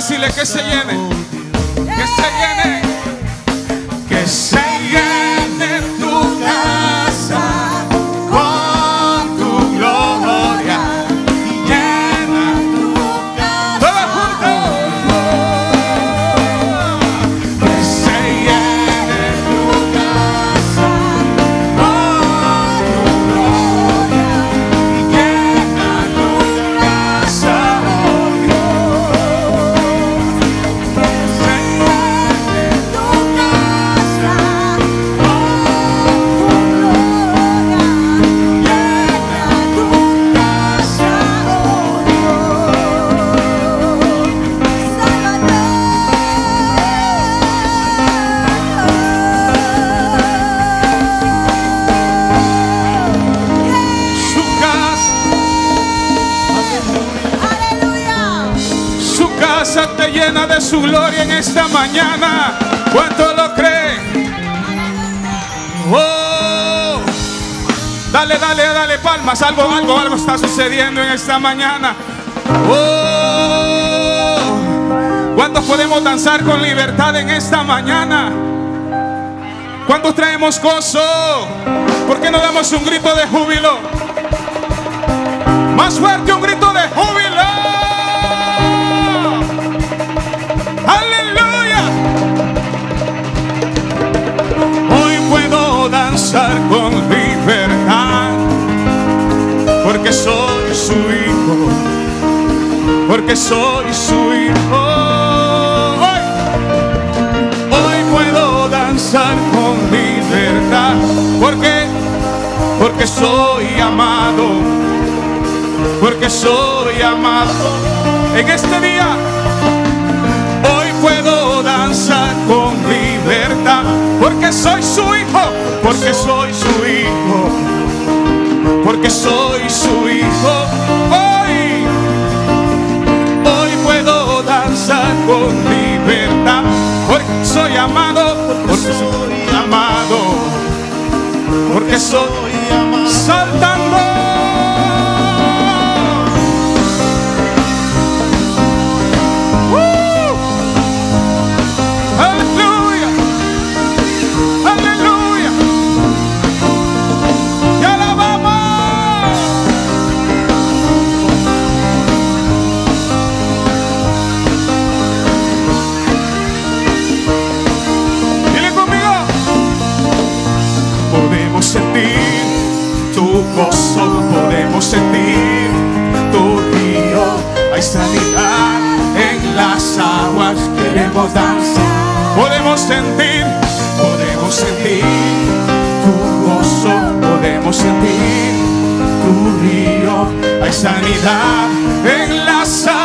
decirle que se llene, sucediendo en esta mañana. Oh, ¿cuántos podemos danzar con libertad en esta mañana? ¿Cuántos traemos gozo? ¿Por qué no damos un grito de júbilo? Más fuerte un grito de júbilo. Aleluya. Hoy puedo danzar con Porque soy su hijo. Hoy, puedo danzar con libertad. Porque porque soy amado. Porque soy amado. En este día, hoy puedo danzar con libertad, porque soy su hijo, porque soy su hijo, porque soy su danzar con libertad, porque soy amado, porque soy amado, porque soy saltando. Aleluya. Gozo, podemos sentir tu río. Hay sanidad en las aguas, queremos danzar. Podemos sentir, podemos sentir tu gozo, podemos sentir tu río. Hay sanidad en las aguas,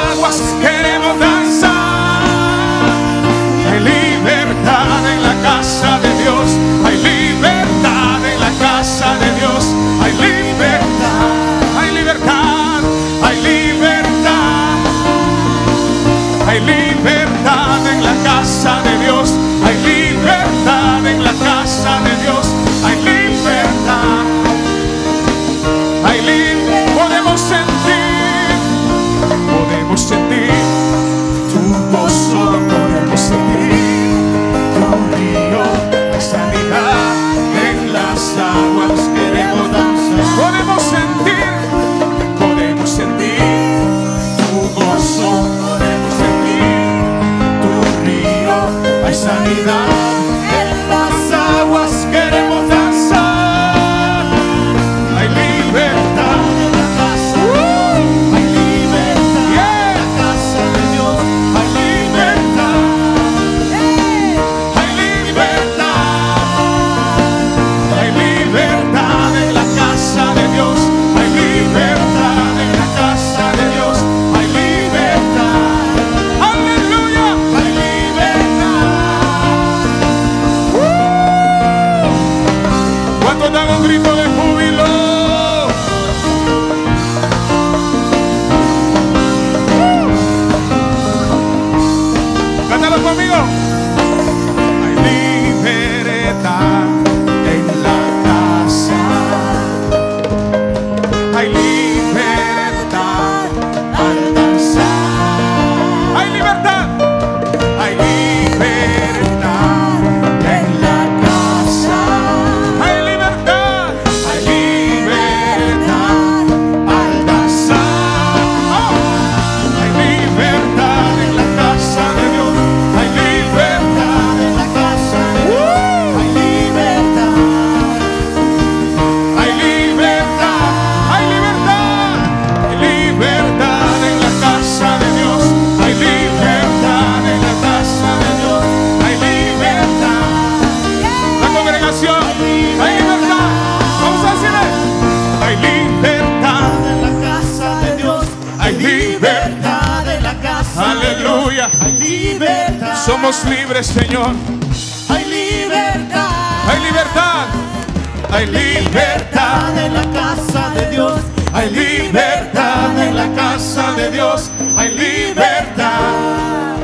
libertad en la casa de Dios, hay libertad,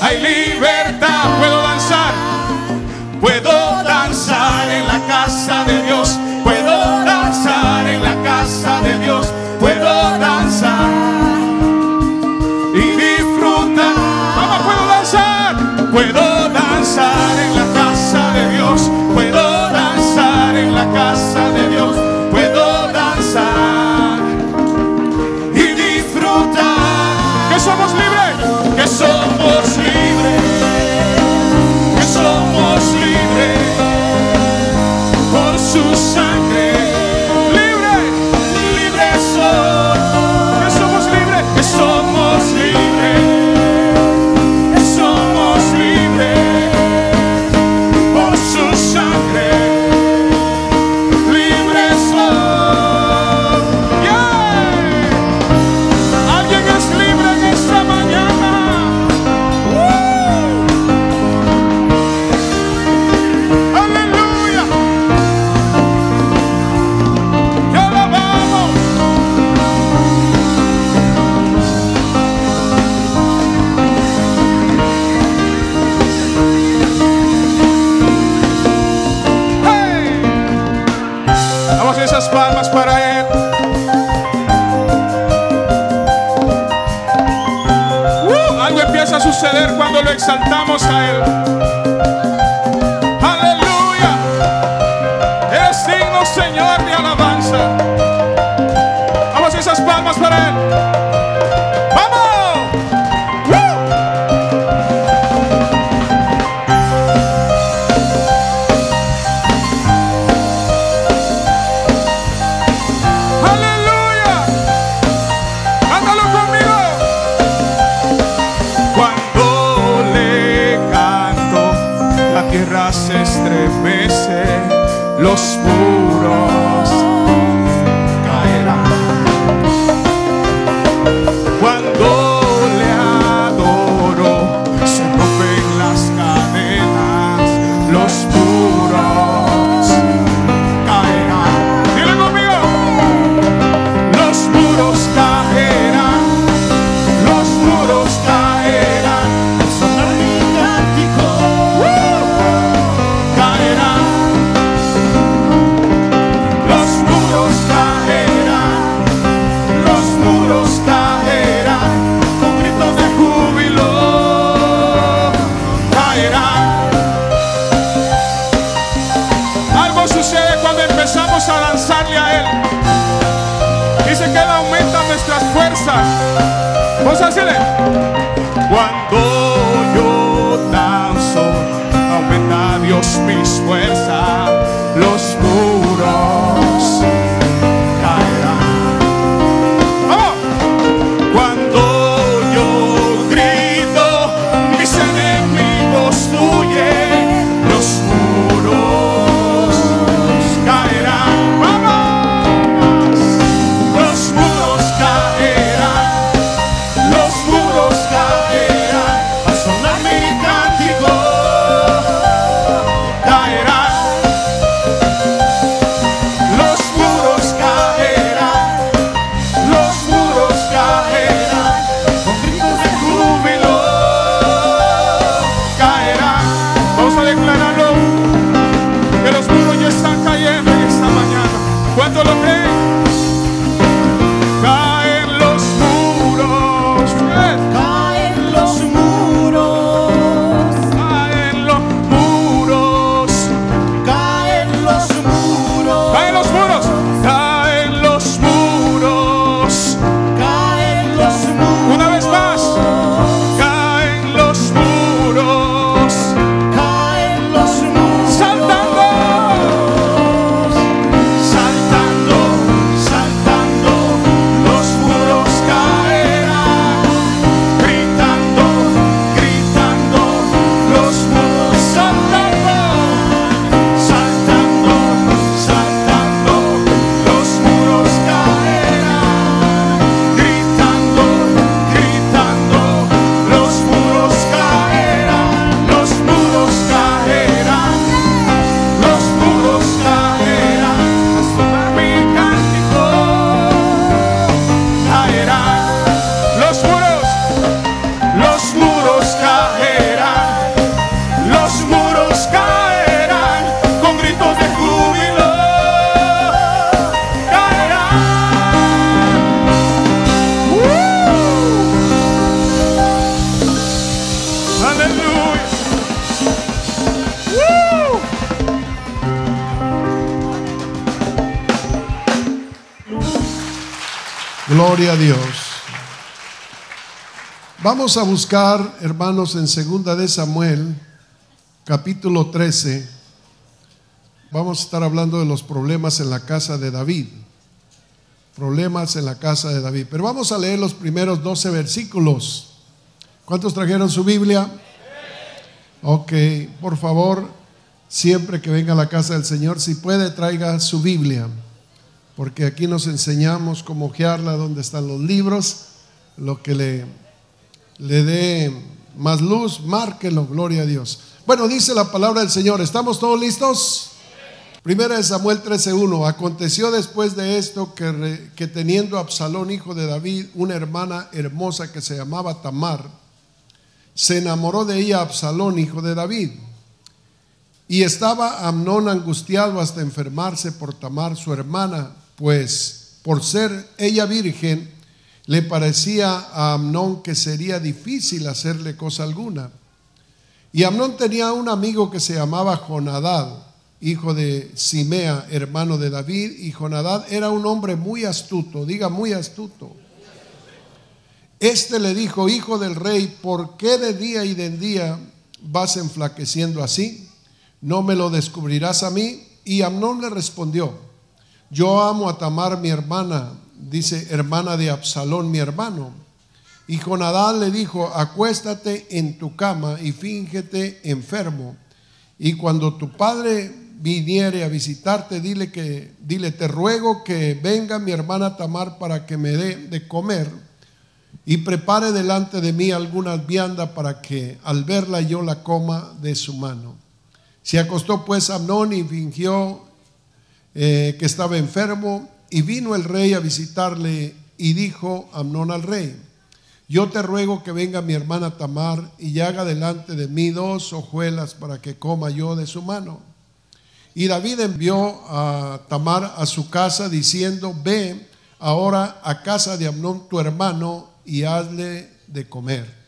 hay libertad. So. exaltamos a Él. tierra se estremece, los muros. Vamos a buscar, hermanos, en segunda de Samuel, capítulo 13. Vamos a estar hablando de los problemas en la casa de David. Problemas en la casa de David. Pero vamos a leer los primeros 12 versículos. ¿Cuántos trajeron su Biblia? Ok, por favor, siempre que venga a la casa del Señor, si puede, traiga su Biblia porque aquí nos enseñamos cómo ojearla, dónde están los libros, lo que le, le dé más luz, márquelo, gloria a Dios. Bueno, dice la palabra del Señor, ¿estamos todos listos? Primera de Samuel 13:1, aconteció después de esto que, que teniendo Absalón, hijo de David, una hermana hermosa que se llamaba Tamar, se enamoró de ella Absalón, hijo de David. Y estaba Amnón angustiado hasta enfermarse por Tamar, su hermana, pues por ser ella virgen, le parecía a Amnón que sería difícil hacerle cosa alguna. Y Amnón tenía un amigo que se llamaba Jonadad, hijo de Simea, hermano de David, y Jonadad era un hombre muy astuto, diga muy astuto. Este le dijo, hijo del rey, ¿por qué de día y de día vas enflaqueciendo así? ¿No me lo descubrirás a mí? Y Amnón le respondió, yo amo a Tamar, mi hermana, dice hermana de Absalón, mi hermano. Y Jonadán le dijo, acuéstate en tu cama y fíngete enfermo. Y cuando tu padre viniere a visitarte, dile que, dile, te ruego que venga mi hermana Tamar para que me dé de comer y prepare delante de mí alguna vianda para que al verla yo la coma de su mano. Se acostó pues Amnón y fingió eh, que estaba enfermo, y vino el rey a visitarle y dijo Amnón al rey, yo te ruego que venga mi hermana Tamar y haga delante de mí dos hojuelas para que coma yo de su mano. Y David envió a Tamar a su casa diciendo, ve ahora a casa de Amnón tu hermano y hazle de comer.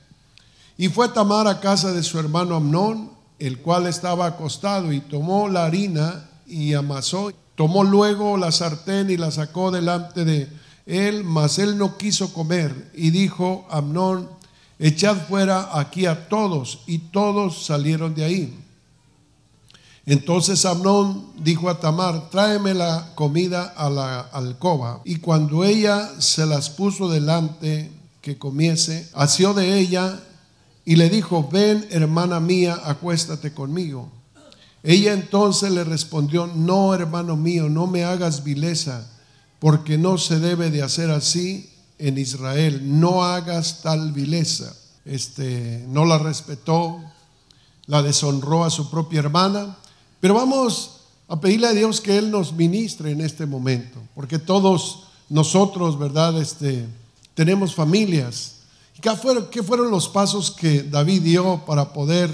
Y fue Tamar a casa de su hermano Amnón, el cual estaba acostado, y tomó la harina y amasó Tomó luego la sartén y la sacó delante de él, mas él no quiso comer. Y dijo Amnón, echad fuera aquí a todos. Y todos salieron de ahí. Entonces Amnón dijo a Tamar, tráeme la comida a la alcoba. Y cuando ella se las puso delante que comiese, asió de ella y le dijo, ven hermana mía, acuéstate conmigo. Ella entonces le respondió, no, hermano mío, no me hagas vileza, porque no se debe de hacer así en Israel. No hagas tal vileza. Este, no la respetó, la deshonró a su propia hermana. Pero vamos a pedirle a Dios que Él nos ministre en este momento, porque todos nosotros, ¿verdad? Este, tenemos familias. ¿Qué fueron, ¿Qué fueron los pasos que David dio para poder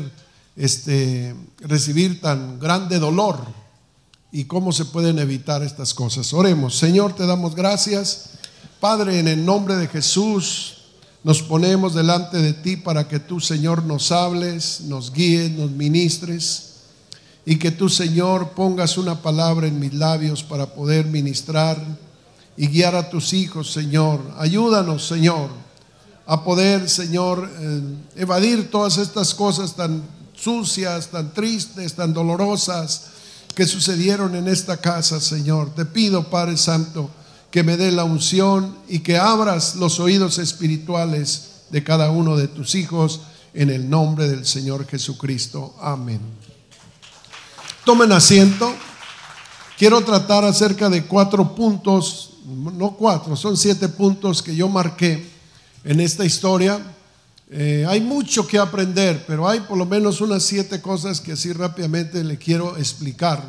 este, recibir tan grande dolor y cómo se pueden evitar estas cosas. Oremos, Señor, te damos gracias. Padre, en el nombre de Jesús, nos ponemos delante de ti para que tú, Señor, nos hables, nos guíes, nos ministres y que tú, Señor, pongas una palabra en mis labios para poder ministrar y guiar a tus hijos, Señor. Ayúdanos, Señor, a poder, Señor, eh, evadir todas estas cosas tan sucias, tan tristes, tan dolorosas que sucedieron en esta casa, Señor. Te pido, Padre Santo, que me dé la unción y que abras los oídos espirituales de cada uno de tus hijos en el nombre del Señor Jesucristo. Amén. Tomen asiento. Quiero tratar acerca de cuatro puntos, no cuatro, son siete puntos que yo marqué en esta historia eh, hay mucho que aprender, pero hay por lo menos unas siete cosas que así rápidamente le quiero explicar.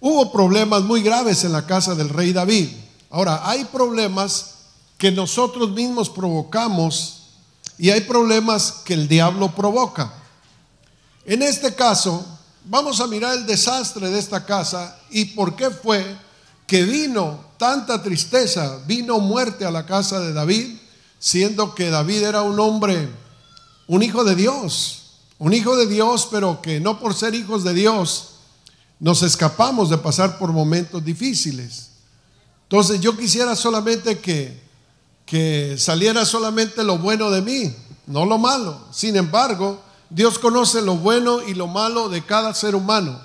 Hubo problemas muy graves en la casa del rey David. Ahora, hay problemas que nosotros mismos provocamos y hay problemas que el diablo provoca. En este caso, vamos a mirar el desastre de esta casa y por qué fue que vino tanta tristeza, vino muerte a la casa de David siendo que David era un hombre, un hijo de Dios, un hijo de Dios, pero que no por ser hijos de Dios nos escapamos de pasar por momentos difíciles. Entonces yo quisiera solamente que que saliera solamente lo bueno de mí, no lo malo. Sin embargo, Dios conoce lo bueno y lo malo de cada ser humano.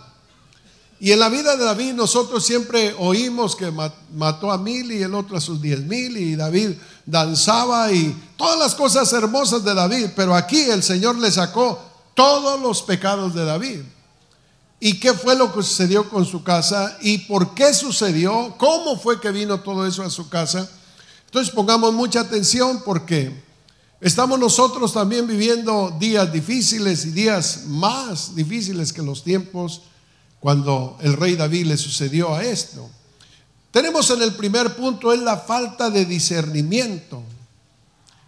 Y en la vida de David nosotros siempre oímos que mató a mil y el otro a sus diez mil y David danzaba y todas las cosas hermosas de David, pero aquí el Señor le sacó todos los pecados de David. ¿Y qué fue lo que sucedió con su casa? ¿Y por qué sucedió? ¿Cómo fue que vino todo eso a su casa? Entonces pongamos mucha atención porque estamos nosotros también viviendo días difíciles y días más difíciles que los tiempos cuando el rey David le sucedió a esto. Tenemos en el primer punto es la falta de discernimiento.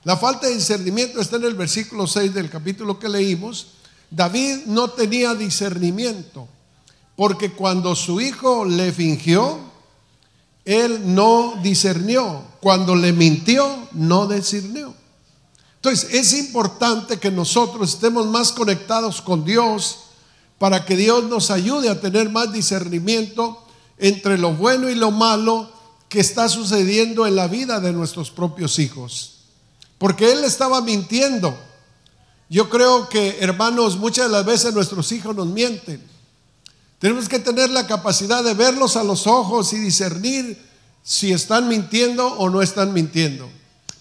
La falta de discernimiento está en el versículo 6 del capítulo que leímos. David no tenía discernimiento, porque cuando su hijo le fingió, él no discernió. Cuando le mintió, no discernió. Entonces es importante que nosotros estemos más conectados con Dios para que Dios nos ayude a tener más discernimiento entre lo bueno y lo malo que está sucediendo en la vida de nuestros propios hijos. Porque Él estaba mintiendo. Yo creo que, hermanos, muchas de las veces nuestros hijos nos mienten. Tenemos que tener la capacidad de verlos a los ojos y discernir si están mintiendo o no están mintiendo.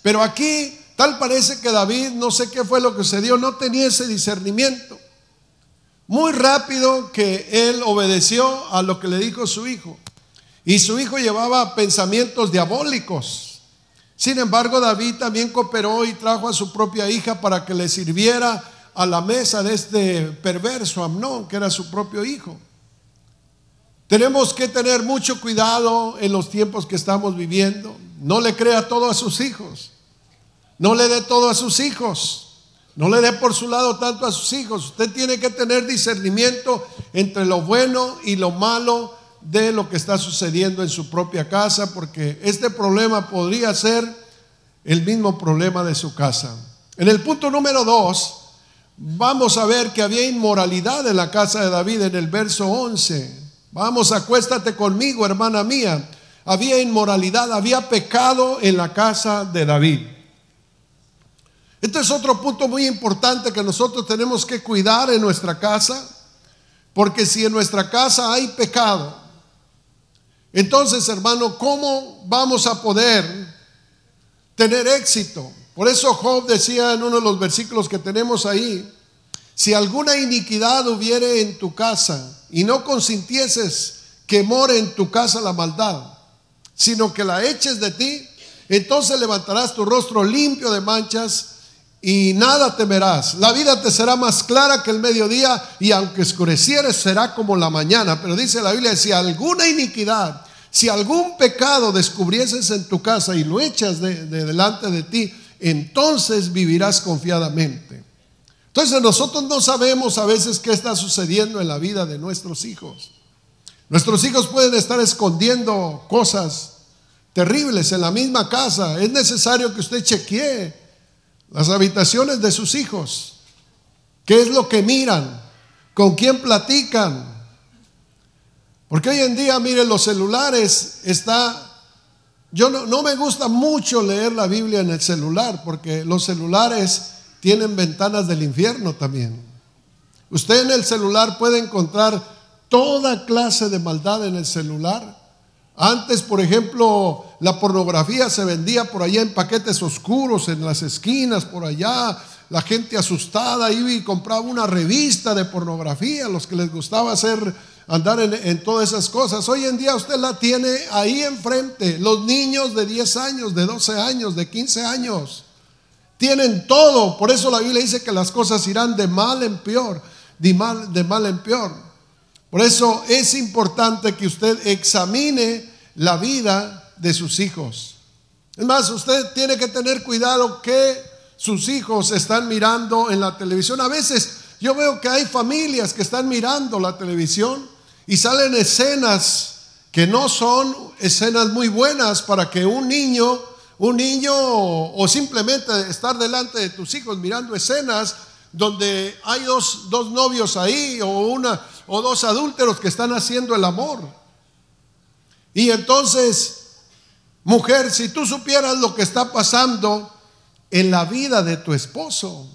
Pero aquí tal parece que David, no sé qué fue lo que sucedió, no tenía ese discernimiento. Muy rápido que él obedeció a lo que le dijo su hijo. Y su hijo llevaba pensamientos diabólicos. Sin embargo, David también cooperó y trajo a su propia hija para que le sirviera a la mesa de este perverso Amnón, que era su propio hijo. Tenemos que tener mucho cuidado en los tiempos que estamos viviendo. No le crea todo a sus hijos. No le dé todo a sus hijos. No le dé por su lado tanto a sus hijos. Usted tiene que tener discernimiento entre lo bueno y lo malo de lo que está sucediendo en su propia casa, porque este problema podría ser el mismo problema de su casa. En el punto número dos, vamos a ver que había inmoralidad en la casa de David en el verso 11. Vamos, acuéstate conmigo, hermana mía. Había inmoralidad, había pecado en la casa de David. Este es otro punto muy importante que nosotros tenemos que cuidar en nuestra casa, porque si en nuestra casa hay pecado, entonces hermano, ¿cómo vamos a poder tener éxito? Por eso Job decía en uno de los versículos que tenemos ahí, si alguna iniquidad hubiere en tu casa y no consintieses que more en tu casa la maldad, sino que la eches de ti, entonces levantarás tu rostro limpio de manchas y nada temerás. La vida te será más clara que el mediodía y aunque oscurecieres será como la mañana. Pero dice la Biblia, si alguna iniquidad, si algún pecado descubrieses en tu casa y lo echas de, delante de ti, entonces vivirás confiadamente. Entonces nosotros no sabemos a veces qué está sucediendo en la vida de nuestros hijos. Nuestros hijos pueden estar escondiendo cosas terribles en la misma casa. Es necesario que usted chequee las habitaciones de sus hijos. ¿Qué es lo que miran? ¿Con quién platican? Porque hoy en día, miren, los celulares está... Yo no, no me gusta mucho leer la Biblia en el celular, porque los celulares tienen ventanas del infierno también. Usted en el celular puede encontrar toda clase de maldad en el celular. Antes, por ejemplo, la pornografía se vendía por allá en paquetes oscuros, en las esquinas, por allá. La gente asustada iba y compraba una revista de pornografía, los que les gustaba hacer, andar en, todas esas cosas. Hoy en día usted la tiene ahí enfrente. Los niños de 10 años, de 12 años, de 15 años, tienen todo. Por eso la Biblia dice que las cosas irán de mal en peor, de mal, de mal en peor. Por eso es importante que usted examine la vida de sus hijos. Es más, usted tiene que tener cuidado que sus hijos están mirando en la televisión. A veces yo veo que hay familias que están mirando la televisión y salen escenas que no son escenas muy buenas para que un niño, un niño o simplemente estar delante de tus hijos mirando escenas donde hay dos, dos novios ahí o una o dos adúlteros que están haciendo el amor. Y entonces Mujer, si tú supieras lo que está pasando en la vida de tu esposo,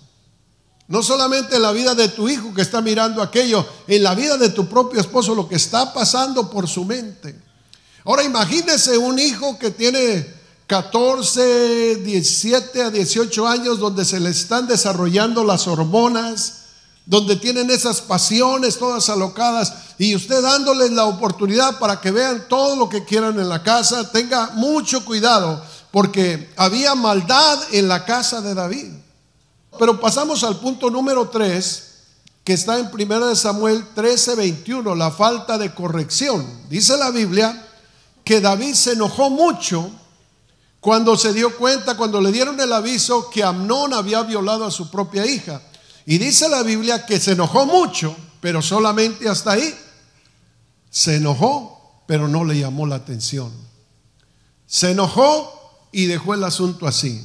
no solamente en la vida de tu hijo que está mirando aquello, en la vida de tu propio esposo, lo que está pasando por su mente. Ahora imagínese un hijo que tiene 14, 17 a 18 años donde se le están desarrollando las hormonas, donde tienen esas pasiones todas alocadas y usted dándoles la oportunidad para que vean todo lo que quieran en la casa, tenga mucho cuidado porque había maldad en la casa de David. Pero pasamos al punto número 3 que está en 1 Samuel 13, 21, la falta de corrección. Dice la Biblia que David se enojó mucho cuando se dio cuenta, cuando le dieron el aviso que Amnón había violado a su propia hija. Y dice la Biblia que se enojó mucho, pero solamente hasta ahí. Se enojó, pero no le llamó la atención. Se enojó y dejó el asunto así.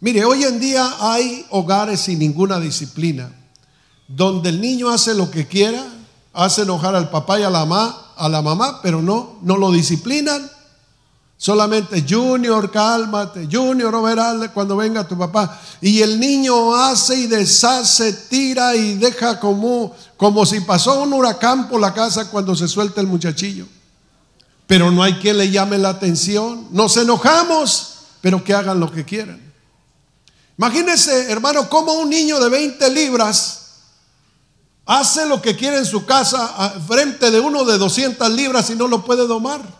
Mire, hoy en día hay hogares sin ninguna disciplina, donde el niño hace lo que quiera, hace enojar al papá y a la mamá, a la mamá, pero no, no lo disciplinan Solamente Junior, cálmate, Junior, no verás cuando venga tu papá. Y el niño hace y deshace, tira y deja como, como si pasó un huracán por la casa cuando se suelta el muchachillo. Pero no hay quien le llame la atención. Nos enojamos, pero que hagan lo que quieran. Imagínense, hermano, como un niño de 20 libras hace lo que quiere en su casa frente de uno de 200 libras y no lo puede domar.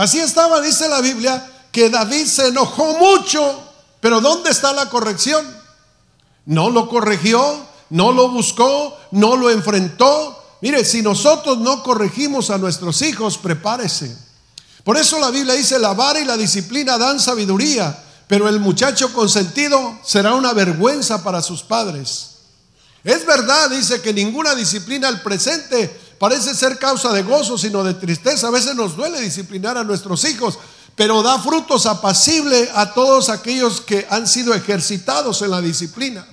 Así estaba, dice la Biblia, que David se enojó mucho, pero ¿dónde está la corrección? No lo corrigió, no lo buscó, no lo enfrentó. Mire, si nosotros no corregimos a nuestros hijos, prepárese. Por eso la Biblia dice, la vara y la disciplina dan sabiduría, pero el muchacho consentido será una vergüenza para sus padres. Es verdad, dice que ninguna disciplina al presente parece ser causa de gozo, sino de tristeza. A veces nos duele disciplinar a nuestros hijos, pero da frutos apacibles a todos aquellos que han sido ejercitados en la disciplina.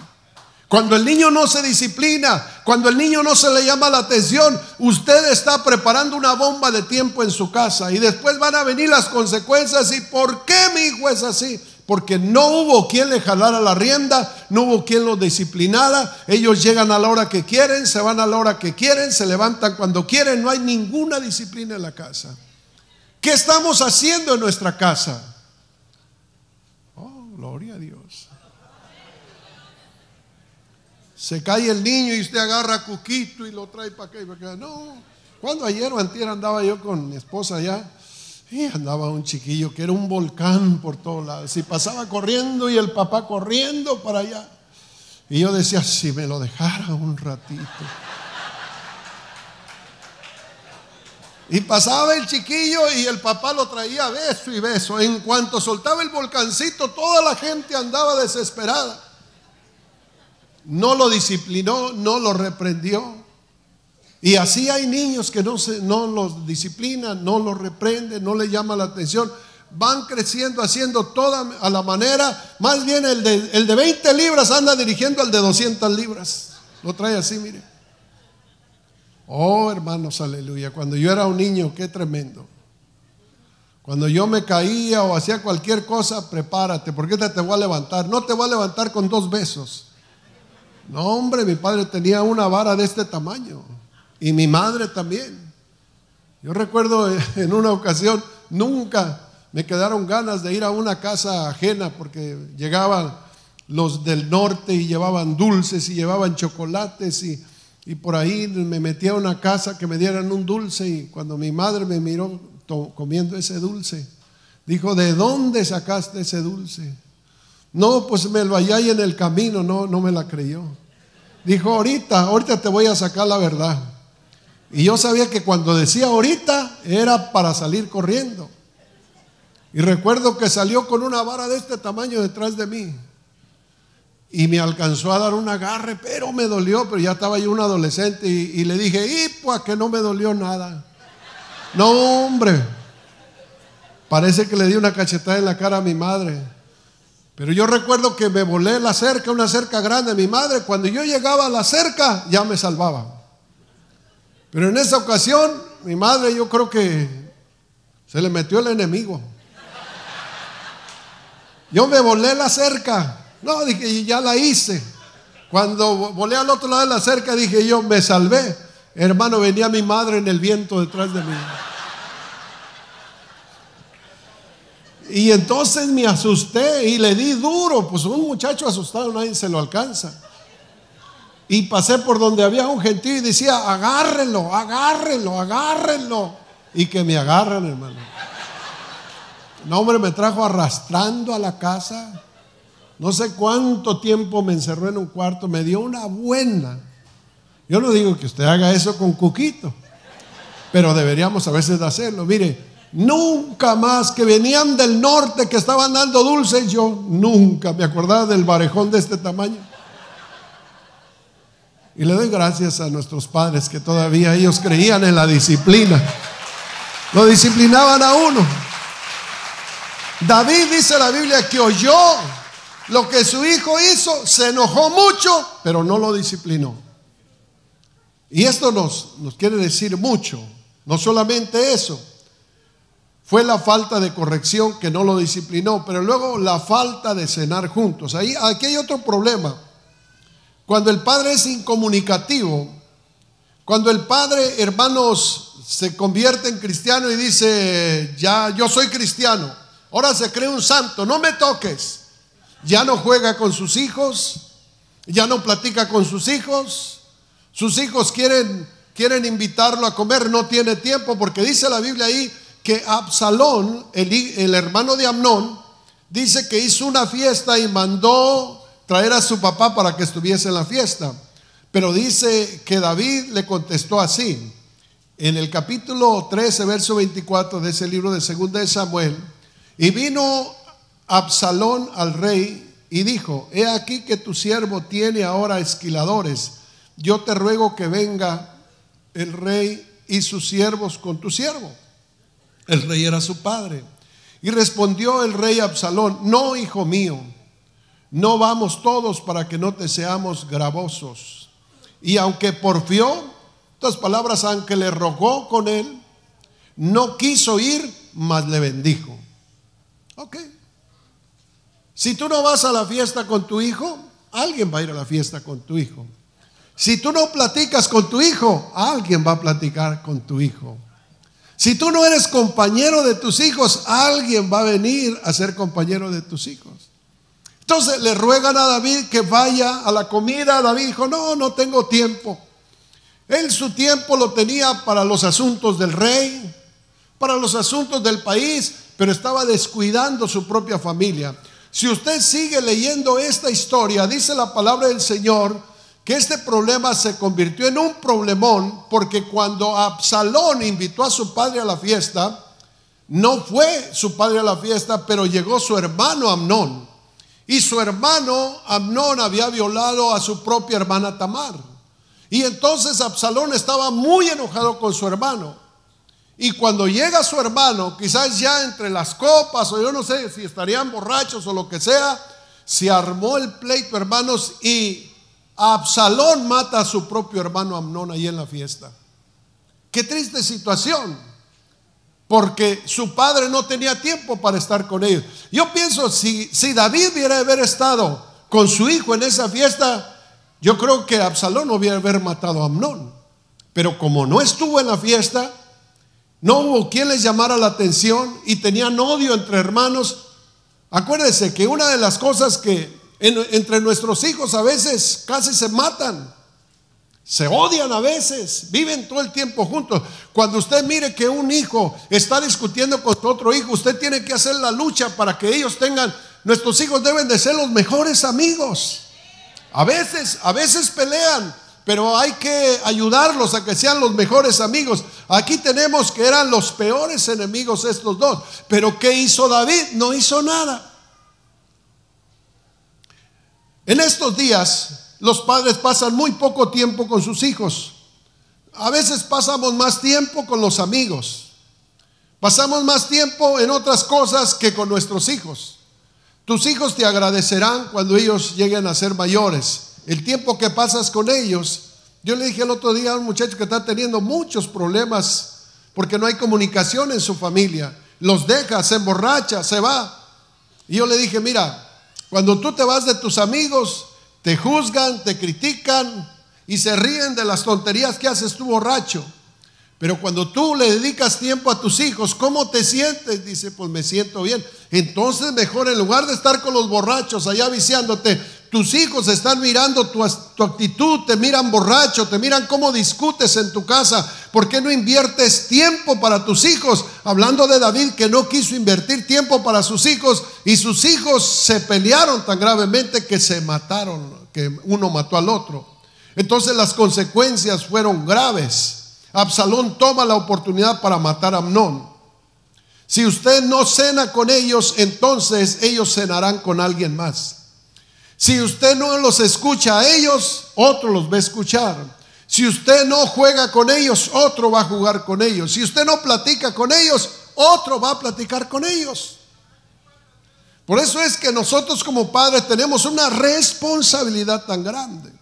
Cuando el niño no se disciplina, cuando el niño no se le llama la atención, usted está preparando una bomba de tiempo en su casa y después van a venir las consecuencias y ¿por qué mi hijo es así? Porque no hubo quien le jalara la rienda, no hubo quien lo disciplinara. Ellos llegan a la hora que quieren, se van a la hora que quieren, se levantan cuando quieren, no hay ninguna disciplina en la casa. ¿Qué estamos haciendo en nuestra casa? Oh, gloria a Dios. Se cae el niño y usted agarra a Cuquito y lo trae para acá y para acá. No, cuando ayer o antier andaba yo con mi esposa allá y andaba un chiquillo que era un volcán por todos lados. Y pasaba corriendo y el papá corriendo para allá. Y yo decía, si me lo dejara un ratito. Y pasaba el chiquillo y el papá lo traía beso y beso. En cuanto soltaba el volcancito, toda la gente andaba desesperada. No lo disciplinó, no lo reprendió. Y así hay niños que no, se, no los disciplinan, no los reprenden, no les llama la atención. Van creciendo haciendo toda a la manera. Más bien el de, el de 20 libras anda dirigiendo al de 200 libras. Lo trae así, mire. Oh, hermanos, aleluya. Cuando yo era un niño, qué tremendo. Cuando yo me caía o hacía cualquier cosa, prepárate, porque te, te voy a levantar. No te voy a levantar con dos besos. No, hombre, mi padre tenía una vara de este tamaño. Y mi madre también. Yo recuerdo en una ocasión, nunca me quedaron ganas de ir a una casa ajena porque llegaban los del norte y llevaban dulces y llevaban chocolates y, y por ahí me metí a una casa que me dieran un dulce y cuando mi madre me miró comiendo ese dulce, dijo, ¿de dónde sacaste ese dulce? No, pues me lo hallé en el camino, no, no me la creyó. Dijo, ahorita, ahorita te voy a sacar la verdad. Y yo sabía que cuando decía ahorita era para salir corriendo. Y recuerdo que salió con una vara de este tamaño detrás de mí. Y me alcanzó a dar un agarre, pero me dolió, pero ya estaba yo un adolescente y, le dije, y pues que no me dolió nada. No, hombre. Parece que le di una cachetada en la cara a mi madre. Pero yo recuerdo que me volé la cerca, una cerca grande. Mi madre, cuando yo llegaba a la cerca, ya me salvaba. Pero en esa ocasión, mi madre yo creo que Se le metió el enemigo. Yo me volé la cerca. No, dije, y ya la hice. Cuando volé al otro lado de la cerca, dije yo, me salvé. Hermano, venía mi madre en el viento detrás de mí. Y entonces me asusté y le di duro, pues un muchacho asustado nadie se lo alcanza. Y pasé por donde había un gentío y decía, agárrenlo, agárrenlo, agárrenlo. Y que me agarran, hermano. No, hombre, me trajo arrastrando a la casa. No sé cuánto tiempo me encerró en un cuarto, me dio una buena. Yo no digo que usted haga eso con Cuquito, pero deberíamos a veces de hacerlo. Mire, nunca más que venían del norte que estaban dando dulces, yo nunca me acordaba del barejón de este tamaño. Y le doy gracias a nuestros padres que todavía ellos creían en la disciplina. Lo disciplinaban a uno. David dice la Biblia que oyó lo que su hijo hizo, se enojó mucho, pero no lo disciplinó. Y esto nos, nos quiere decir mucho. No solamente eso, fue la falta de corrección que no lo disciplinó, pero luego la falta de cenar juntos. Ahí, aquí hay otro problema. Cuando el padre es incomunicativo, cuando el padre, hermanos, se convierte en cristiano y dice, ya yo soy cristiano, ahora se cree un santo, no me toques ya no juega con sus hijos, ya no platica con sus hijos, sus hijos quieren, quieren invitarlo a comer, no tiene tiempo, porque dice la Biblia ahí que Absalón, el, el hermano de Amnón, dice que hizo una fiesta y mandó traer a su papá para que estuviese en la fiesta. Pero dice que David le contestó así. En el capítulo 13, verso 24 de ese libro de 2 de Samuel, y vino Absalón al rey y dijo, he aquí que tu siervo tiene ahora esquiladores, yo te ruego que venga el rey y sus siervos con tu siervo. El rey era su padre. Y respondió el rey Absalón, no, hijo mío, no vamos todos para que no te seamos gravosos. Y aunque porfió, estas palabras, aunque le rogó con él, no quiso ir, mas le bendijo. Ok. Si tú no vas a la fiesta con tu hijo, alguien va a ir a la fiesta con tu hijo. Si tú no platicas con tu hijo, alguien va a platicar con tu hijo. Si tú no eres compañero de tus hijos, alguien va a venir a ser compañero de tus hijos. Entonces le ruegan a David que vaya a la comida. David dijo, no, no tengo tiempo. Él su tiempo lo tenía para los asuntos del rey, para los asuntos del país, pero estaba descuidando su propia familia. Si usted sigue leyendo esta historia, dice la palabra del Señor que este problema se convirtió en un problemón porque cuando Absalón invitó a su padre a la fiesta, no fue su padre a la fiesta, pero llegó su hermano Amnón. Y su hermano Amnón había violado a su propia hermana Tamar. Y entonces Absalón estaba muy enojado con su hermano. Y cuando llega su hermano, quizás ya entre las copas, o yo no sé si estarían borrachos o lo que sea, se armó el pleito, hermanos, y Absalón mata a su propio hermano Amnón ahí en la fiesta. Qué triste situación, porque su padre no tenía tiempo para estar con ellos. Yo pienso, si, si David hubiera haber estado con su hijo en esa fiesta, yo creo que Absalón hubiera matado a Amnón. Pero como no estuvo en la fiesta, no hubo quien les llamara la atención y tenían odio entre hermanos. Acuérdense que una de las cosas que entre nuestros hijos a veces casi se matan, se odian a veces, viven todo el tiempo juntos. Cuando usted mire que un hijo está discutiendo con otro hijo, usted tiene que hacer la lucha para que ellos tengan, nuestros hijos deben de ser los mejores amigos. A veces, a veces pelean, pero hay que ayudarlos a que sean los mejores amigos. Aquí tenemos que eran los peores enemigos estos dos. Pero ¿qué hizo David? No hizo nada. En estos días los padres pasan muy poco tiempo con sus hijos. A veces pasamos más tiempo con los amigos. Pasamos más tiempo en otras cosas que con nuestros hijos. Tus hijos te agradecerán cuando ellos lleguen a ser mayores el tiempo que pasas con ellos. Yo le dije el otro día a un muchacho que está teniendo muchos problemas porque no hay comunicación en su familia. Los deja, se emborracha, se va. Y yo le dije, mira, cuando tú te vas de tus amigos, te juzgan, te critican y se ríen de las tonterías que haces tú borracho. Pero cuando tú le dedicas tiempo a tus hijos, ¿cómo te sientes? Dice, pues me siento bien. Entonces mejor en lugar de estar con los borrachos allá viciándote, tus hijos están mirando tu, tu, actitud, te miran borracho, te miran cómo discutes en tu casa. ¿Por qué no inviertes tiempo para tus hijos? Hablando de David que no quiso invertir tiempo para sus hijos y sus hijos se pelearon tan gravemente que se mataron, que uno mató al otro. Entonces las consecuencias fueron graves. Absalón toma la oportunidad para matar a Amnón. Si usted no cena con ellos, entonces ellos cenarán con alguien más. Si usted no los escucha a ellos, otro los va a escuchar. Si usted no juega con ellos, otro va a jugar con ellos. Si usted no platica con ellos, otro va a platicar con ellos. Por eso es que nosotros como padres tenemos una responsabilidad tan grande.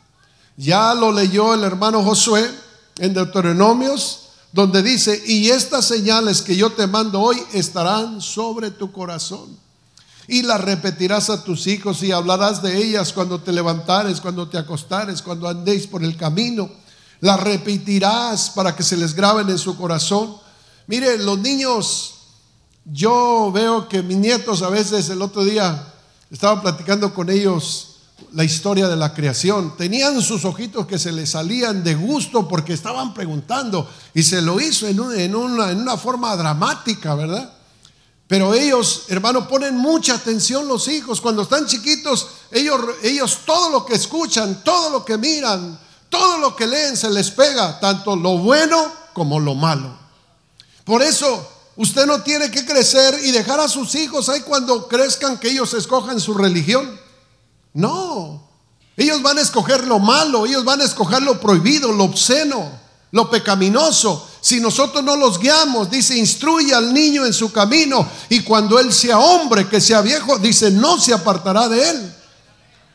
Ya lo leyó el hermano Josué en Deuteronomios, donde dice, y estas señales que yo te mando hoy estarán sobre tu corazón. Y las repetirás a tus hijos y hablarás de ellas cuando te levantares, cuando te acostares, cuando andéis por el camino. Las repetirás para que se les graben en su corazón. Mire, los niños, yo veo que mis nietos a veces el otro día estaba platicando con ellos la historia de la creación. Tenían sus ojitos que se les salían de gusto porque estaban preguntando y se lo hizo en, una, en una forma dramática, ¿verdad? Pero ellos, hermano, ponen mucha atención los hijos. Cuando están chiquitos, ellos, ellos todo lo que escuchan, todo lo que miran, todo lo que leen se les pega, tanto lo bueno como lo malo. Por eso, usted no tiene que crecer y dejar a sus hijos ahí cuando crezcan que ellos escojan su religión. No, ellos van a escoger lo malo, ellos van a escoger lo prohibido, lo obsceno, lo pecaminoso. Si nosotros no los guiamos, dice, instruye al niño en su camino y cuando él sea hombre, que sea viejo, dice, no se apartará de él.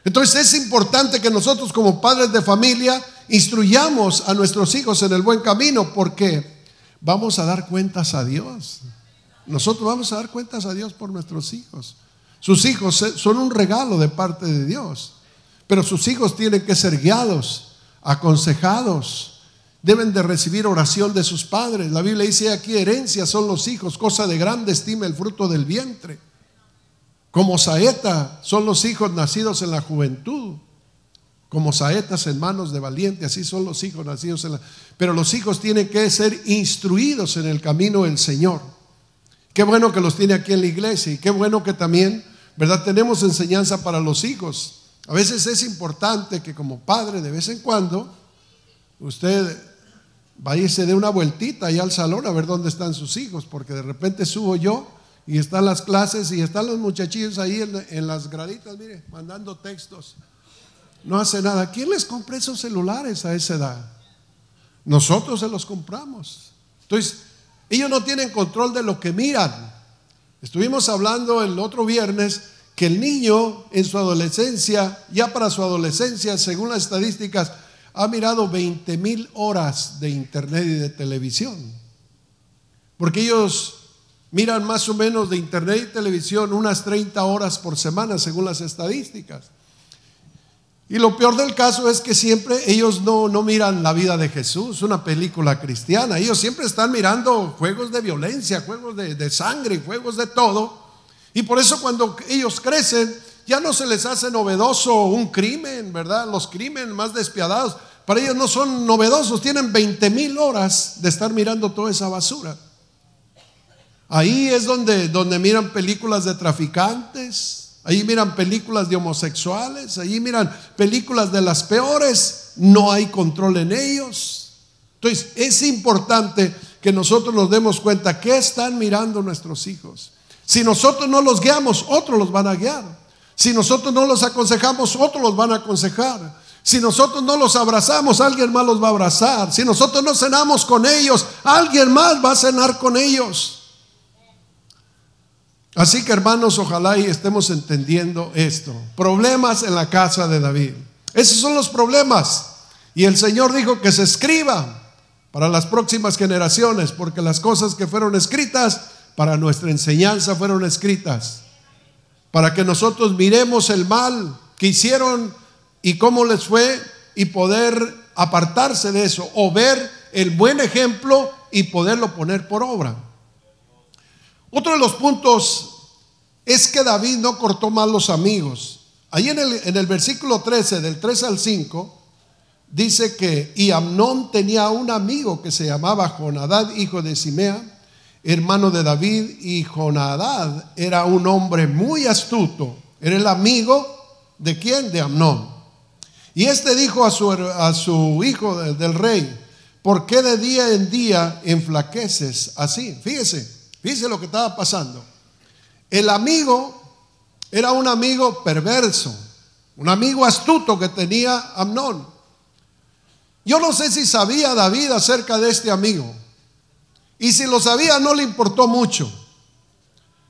Entonces es importante que nosotros como padres de familia instruyamos a nuestros hijos en el buen camino porque vamos a dar cuentas a Dios. Nosotros vamos a dar cuentas a Dios por nuestros hijos. Sus hijos son un regalo de parte de Dios, pero sus hijos tienen que ser guiados, aconsejados, deben de recibir oración de sus padres. La Biblia dice aquí, herencia son los hijos, cosa de grande estima el fruto del vientre. Como saeta son los hijos nacidos en la juventud. Como saetas en manos de valiente, así son los hijos nacidos en la... Pero los hijos tienen que ser instruidos en el camino del Señor. Qué bueno que los tiene aquí en la iglesia y qué bueno que también ¿verdad? Tenemos enseñanza para los hijos. A veces es importante que como padre, de vez en cuando, usted vaya y se dé una vueltita ahí al salón a ver dónde están sus hijos, porque de repente subo yo y están las clases y están los muchachillos ahí en, las graditas, mire, mandando textos. No hace nada. ¿Quién les compró esos celulares a esa edad? Nosotros se los compramos. Entonces, ellos no tienen control de lo que miran. Estuvimos hablando el otro viernes que el niño en su adolescencia, ya para su adolescencia, según las estadísticas, ha mirado 20 mil horas de internet y de televisión. Porque ellos miran más o menos de internet y televisión unas 30 horas por semana, según las estadísticas. Y lo peor del caso es que siempre ellos no, no miran la vida de Jesús, una película cristiana. Ellos siempre están mirando juegos de violencia, juegos de, de sangre, juegos de todo. Y por eso cuando ellos crecen, ya no se les hace novedoso un crimen, ¿verdad? Los crímenes más despiadados. Para ellos no son novedosos, tienen 20 mil horas de estar mirando toda esa basura. Ahí es donde, donde miran películas de traficantes, Ahí miran películas de homosexuales, ahí miran películas de las peores, no hay control en ellos. Entonces, es importante que nosotros nos demos cuenta que están mirando nuestros hijos. Si nosotros no los guiamos, otros los van a guiar. Si nosotros no los aconsejamos, otros los van a aconsejar. Si nosotros no los abrazamos, alguien más los va a abrazar. Si nosotros no cenamos con ellos, alguien más va a cenar con ellos. Así que hermanos, ojalá y estemos entendiendo esto. Problemas en la casa de David. Esos son los problemas. Y el Señor dijo que se escriba para las próximas generaciones, porque las cosas que fueron escritas para nuestra enseñanza fueron escritas, para que nosotros miremos el mal que hicieron y cómo les fue y poder apartarse de eso o ver el buen ejemplo y poderlo poner por obra. Otro de los puntos es que David no cortó mal los amigos. Ahí en el, en el versículo 13, del 3 al 5, dice que, y Amnón tenía un amigo que se llamaba Jonadad, hijo de Simea, hermano de David, y Jonadad era un hombre muy astuto, era el amigo de quién? De Amnón. Y este dijo a su, a su hijo del rey, ¿por qué de día en día enflaqueces así? Fíjese, fíjese lo que estaba pasando. El amigo era un amigo perverso, un amigo astuto que tenía Amnón. Yo no sé si sabía David acerca de este amigo. Y si lo sabía, no le importó mucho.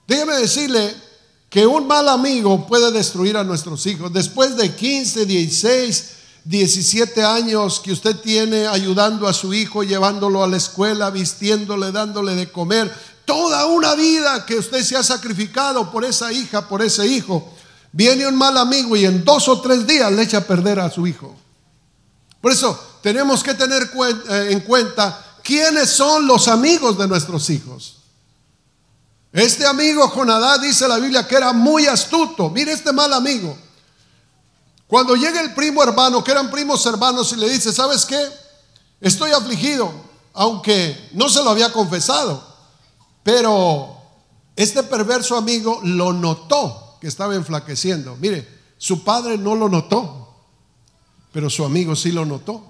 Déjeme decirle que un mal amigo puede destruir a nuestros hijos. Después de 15, 16, 17 años que usted tiene ayudando a su hijo, llevándolo a la escuela, vistiéndole, dándole de comer, toda una vida que usted se ha sacrificado por esa hija, por ese hijo, viene un mal amigo y en dos o tres días le echa a perder a su hijo. Por eso tenemos que tener eh, en cuenta quiénes son los amigos de nuestros hijos. Este amigo Jonadá dice la Biblia que era muy astuto. Mire este mal amigo. Cuando llega el primo hermano, que eran primos hermanos, y le dice, ¿sabes qué? Estoy afligido, aunque no se lo había confesado. Pero este perverso amigo lo notó que estaba enflaqueciendo. Mire, su padre no lo notó, pero su amigo sí lo notó.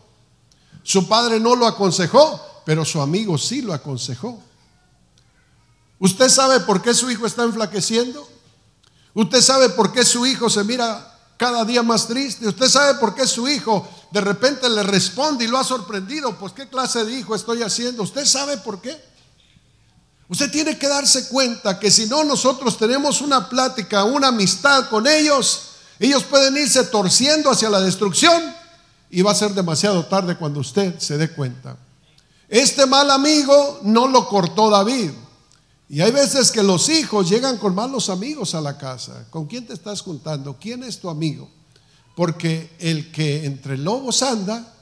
Su padre no lo aconsejó, pero su amigo sí lo aconsejó. ¿Usted sabe por qué su hijo está enflaqueciendo? ¿Usted sabe por qué su hijo se mira cada día más triste? ¿Usted sabe por qué su hijo de repente le responde y lo ha sorprendido? Pues qué clase de hijo estoy haciendo. ¿Usted sabe por qué? Usted tiene que darse cuenta que si no nosotros tenemos una plática, una amistad con ellos, ellos pueden irse torciendo hacia la destrucción y va a ser demasiado tarde cuando usted se dé cuenta. Este mal amigo no lo cortó David. Y hay veces que los hijos llegan con malos amigos a la casa. ¿Con quién te estás juntando? ¿Quién es tu amigo? Porque el que entre lobos anda,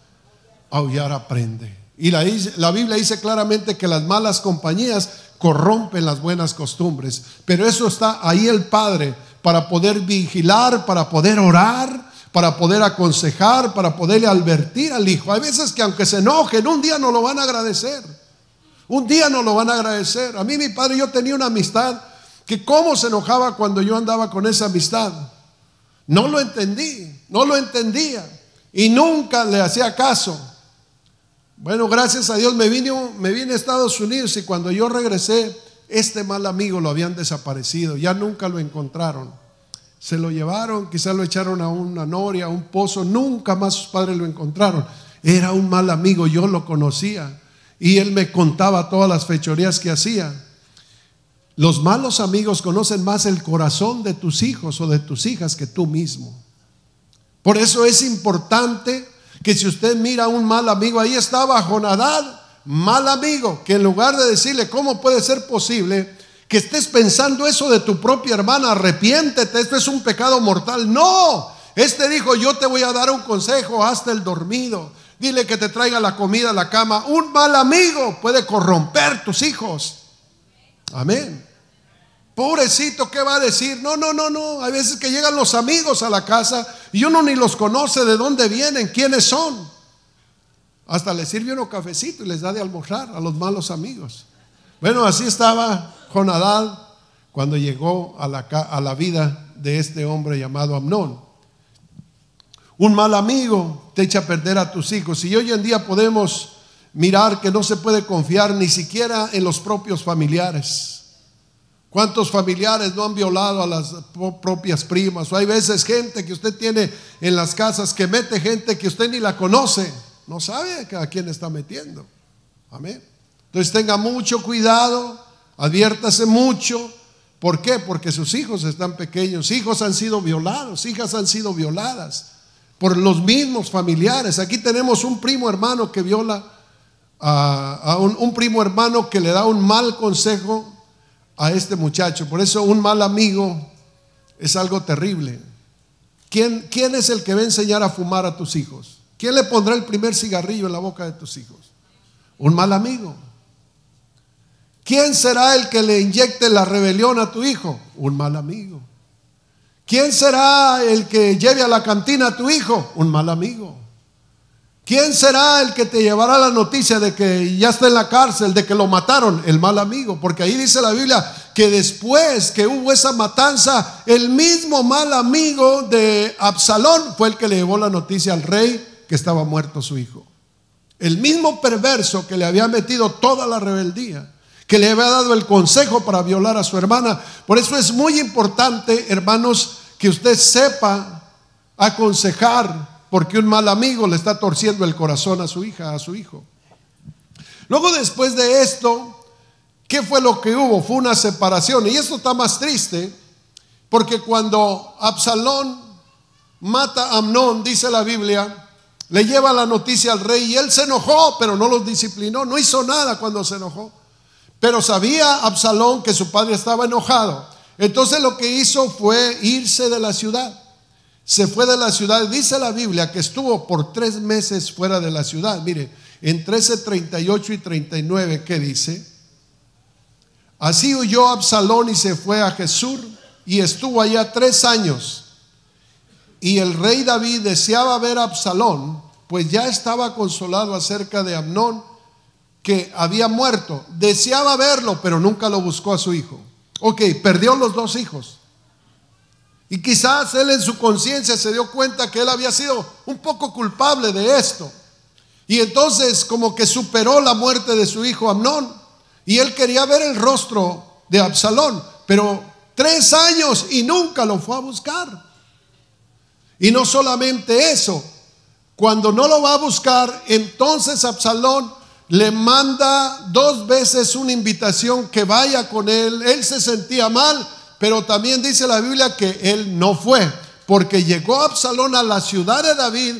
aullar aprende. Y la, la, Biblia dice claramente que las malas compañías corrompen las buenas costumbres. Pero eso está ahí el Padre para poder vigilar, para poder orar, para poder aconsejar, para poderle advertir al hijo. Hay veces que aunque se enojen, un día no lo van a agradecer. Un día no lo van a agradecer. A mí mi padre yo tenía una amistad que cómo se enojaba cuando yo andaba con esa amistad. No lo entendí, no lo entendía y nunca le hacía caso. Bueno, gracias a Dios me vine, me vine a Estados Unidos y cuando yo regresé, este mal amigo lo habían desaparecido, ya nunca lo encontraron. Se lo llevaron, quizás lo echaron a una noria, a un pozo, nunca más sus padres lo encontraron. Era un mal amigo, yo lo conocía y él me contaba todas las fechorías que hacía. Los malos amigos conocen más el corazón de tus hijos o de tus hijas que tú mismo. Por eso es importante que si usted mira a un mal amigo, ahí estaba Jonadad, mal amigo, que en lugar de decirle cómo puede ser posible que estés pensando eso de tu propia hermana, arrepiéntete, esto es un pecado mortal. No, este dijo, yo te voy a dar un consejo hasta el dormido. Dile que te traiga la comida a la cama. Un mal amigo puede corromper tus hijos. Amén. Pobrecito, ¿qué va a decir? No, no, no, no. Hay veces que llegan los amigos a la casa y uno ni los conoce de dónde vienen, quiénes son. Hasta les sirve uno cafecito y les da de almorzar a los malos amigos. Bueno, así estaba Jonadad cuando llegó a la, a la vida de este hombre llamado Amnón. Un mal amigo te echa a perder a tus hijos. Y hoy en día podemos mirar que no se puede confiar ni siquiera en los propios familiares. ¿Cuántos familiares no han violado a las propias primas? O hay veces gente que usted tiene en las casas que mete gente que usted ni la conoce. No sabe a quién está metiendo. Amén. Entonces tenga mucho cuidado, adviértase mucho. ¿Por qué? Porque sus hijos están pequeños, hijos han sido violados, hijas han sido violadas por los mismos familiares. Aquí tenemos un primo hermano que viola a, un primo hermano que le da un mal consejo a este muchacho. Por eso un mal amigo es algo terrible. ¿Quién, ¿Quién es el que va a enseñar a fumar a tus hijos? ¿Quién le pondrá el primer cigarrillo en la boca de tus hijos? Un mal amigo. ¿Quién será el que le inyecte la rebelión a tu hijo? Un mal amigo. ¿Quién será el que lleve a la cantina a tu hijo? Un mal amigo. ¿Quién será el que te llevará la noticia de que ya está en la cárcel, de que lo mataron? El mal amigo. Porque ahí dice la Biblia que después que hubo esa matanza, el mismo mal amigo de Absalón fue el que le llevó la noticia al rey que estaba muerto su hijo. El mismo perverso que le había metido toda la rebeldía que le había dado el consejo para violar a su hermana. Por eso es muy importante, hermanos, que usted sepa aconsejar, porque un mal amigo le está torciendo el corazón a su hija, a su hijo. Luego después de esto, ¿qué fue lo que hubo? Fue una separación. Y esto está más triste, porque cuando Absalón mata a Amnón, dice la Biblia, le lleva la noticia al rey y él se enojó, pero no los disciplinó, no hizo nada cuando se enojó. Pero sabía Absalón que su padre estaba enojado. Entonces lo que hizo fue irse de la ciudad. Se fue de la ciudad. Dice la Biblia que estuvo por tres meses fuera de la ciudad. Mire, en 13:38 y 39, ¿qué dice? Así huyó Absalón y se fue a Jesús y estuvo allá tres años. Y el rey David deseaba ver a Absalón, pues ya estaba consolado acerca de Amnón que había muerto. Deseaba verlo, pero nunca lo buscó a su hijo. Ok, perdió los dos hijos. Y quizás él en su conciencia se dio cuenta que él había sido un poco culpable de esto. Y entonces como que superó la muerte de su hijo Amnón. Y él quería ver el rostro de Absalón. Pero tres años y nunca lo fue a buscar. Y no solamente eso. Cuando no lo va a buscar, entonces Absalón le manda dos veces una invitación que vaya con él. Él se sentía mal, pero también dice la Biblia que él no fue, porque llegó Absalón a la ciudad de David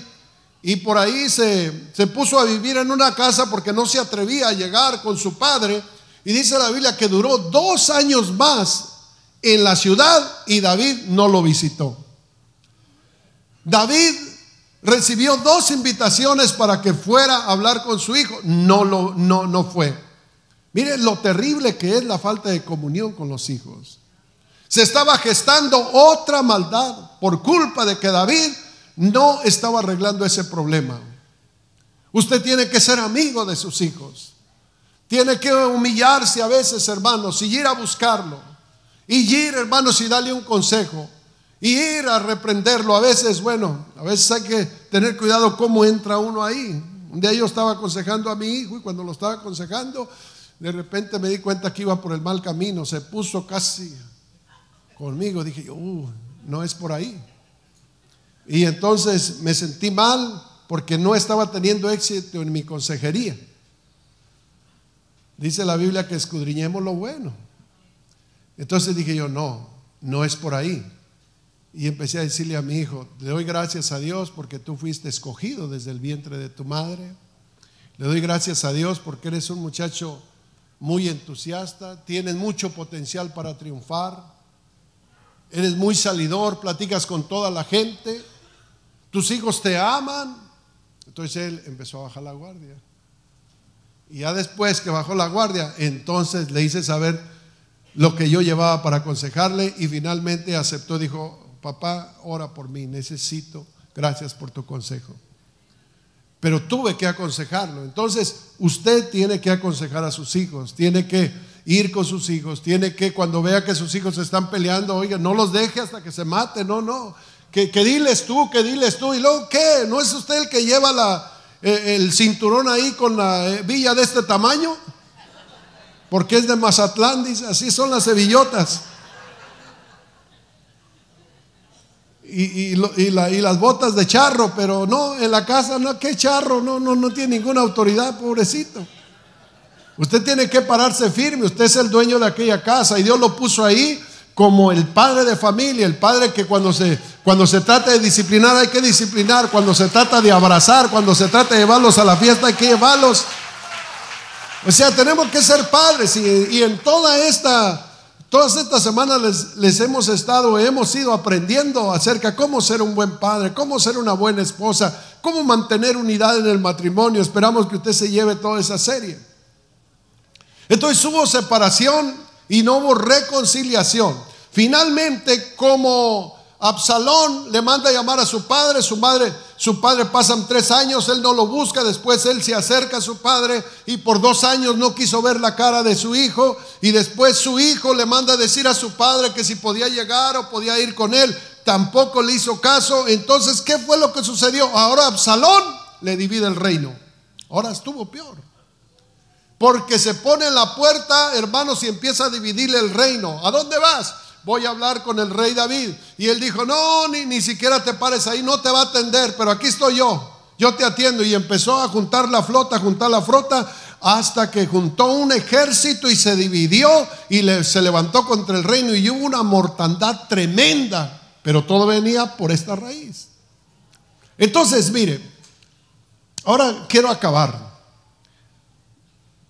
y por ahí se, se puso a vivir en una casa porque no se atrevía a llegar con su padre. Y dice la Biblia que duró dos años más en la ciudad y David no lo visitó. David recibió dos invitaciones para que fuera a hablar con su hijo. No, lo, no, no fue. Miren lo terrible que es la falta de comunión con los hijos. Se estaba gestando otra maldad por culpa de que David no estaba arreglando ese problema. Usted tiene que ser amigo de sus hijos. Tiene que humillarse a veces, hermanos, y ir a buscarlo. Y ir, hermanos, y darle un consejo. Y ir a reprenderlo. A veces, bueno, a veces hay que tener cuidado cómo entra uno ahí. Un día yo estaba aconsejando a mi hijo y cuando lo estaba aconsejando, de repente me di cuenta que iba por el mal camino. Se puso casi conmigo. Dije yo, uh, no es por ahí. Y entonces me sentí mal porque no estaba teniendo éxito en mi consejería. Dice la Biblia que escudriñemos lo bueno. Entonces dije yo, no, no es por ahí. Y empecé a decirle a mi hijo, le doy gracias a Dios porque tú fuiste escogido desde el vientre de tu madre. Le doy gracias a Dios porque eres un muchacho muy entusiasta, tienes mucho potencial para triunfar, eres muy salidor, platicas con toda la gente, tus hijos te aman. Entonces él empezó a bajar la guardia. Y ya después que bajó la guardia, entonces le hice saber lo que yo llevaba para aconsejarle y finalmente aceptó, dijo, papá, ora por mí, necesito, gracias por tu consejo. Pero tuve que aconsejarlo. Entonces, usted tiene que aconsejar a sus hijos, tiene que ir con sus hijos, tiene que cuando vea que sus hijos están peleando, oiga, no los deje hasta que se mate, no, no. Que, diles tú, que diles tú. Y luego, ¿qué? ¿No es usted el que lleva la, eh, el cinturón ahí con la eh, villa de este tamaño? Porque es de Mazatlán, dice, así son las cebillotas. y, las botas de charro, pero no, en la casa no, ¿qué charro? No, no, no tiene ninguna autoridad, pobrecito. Usted tiene que pararse firme, usted es el dueño de aquella casa y Dios lo puso ahí como el padre de familia, el padre que cuando se, cuando se trata de disciplinar hay que disciplinar, cuando se trata de abrazar, cuando se trata de llevarlos a la fiesta hay que llevarlos. O sea, tenemos que ser padres y, y en toda esta, todas estas semanas les, les hemos estado, hemos ido aprendiendo acerca cómo ser un buen padre, cómo ser una buena esposa, cómo mantener unidad en el matrimonio. Esperamos que usted se lleve toda esa serie. Entonces hubo separación y no hubo reconciliación. Finalmente, como Absalón le manda a llamar a su padre, su madre, su padre pasan tres años, él no lo busca, después él se acerca a su padre y por dos años no quiso ver la cara de su hijo y después su hijo le manda a decir a su padre que si podía llegar o podía ir con él, tampoco le hizo caso. Entonces, ¿qué fue lo que sucedió? Ahora Absalón le divide el reino. Ahora estuvo peor. Porque se pone en la puerta, hermanos, y empieza a dividirle el reino. ¿A dónde vas? voy a hablar con el rey David. Y él dijo, no, ni, ni siquiera te pares ahí, no te va a atender, pero aquí estoy yo, yo te atiendo. Y empezó a juntar la flota, juntar la flota, hasta que juntó un ejército y se dividió y se levantó contra el reino y hubo una mortandad tremenda, pero todo venía por esta raíz. Entonces, mire, ahora quiero acabar,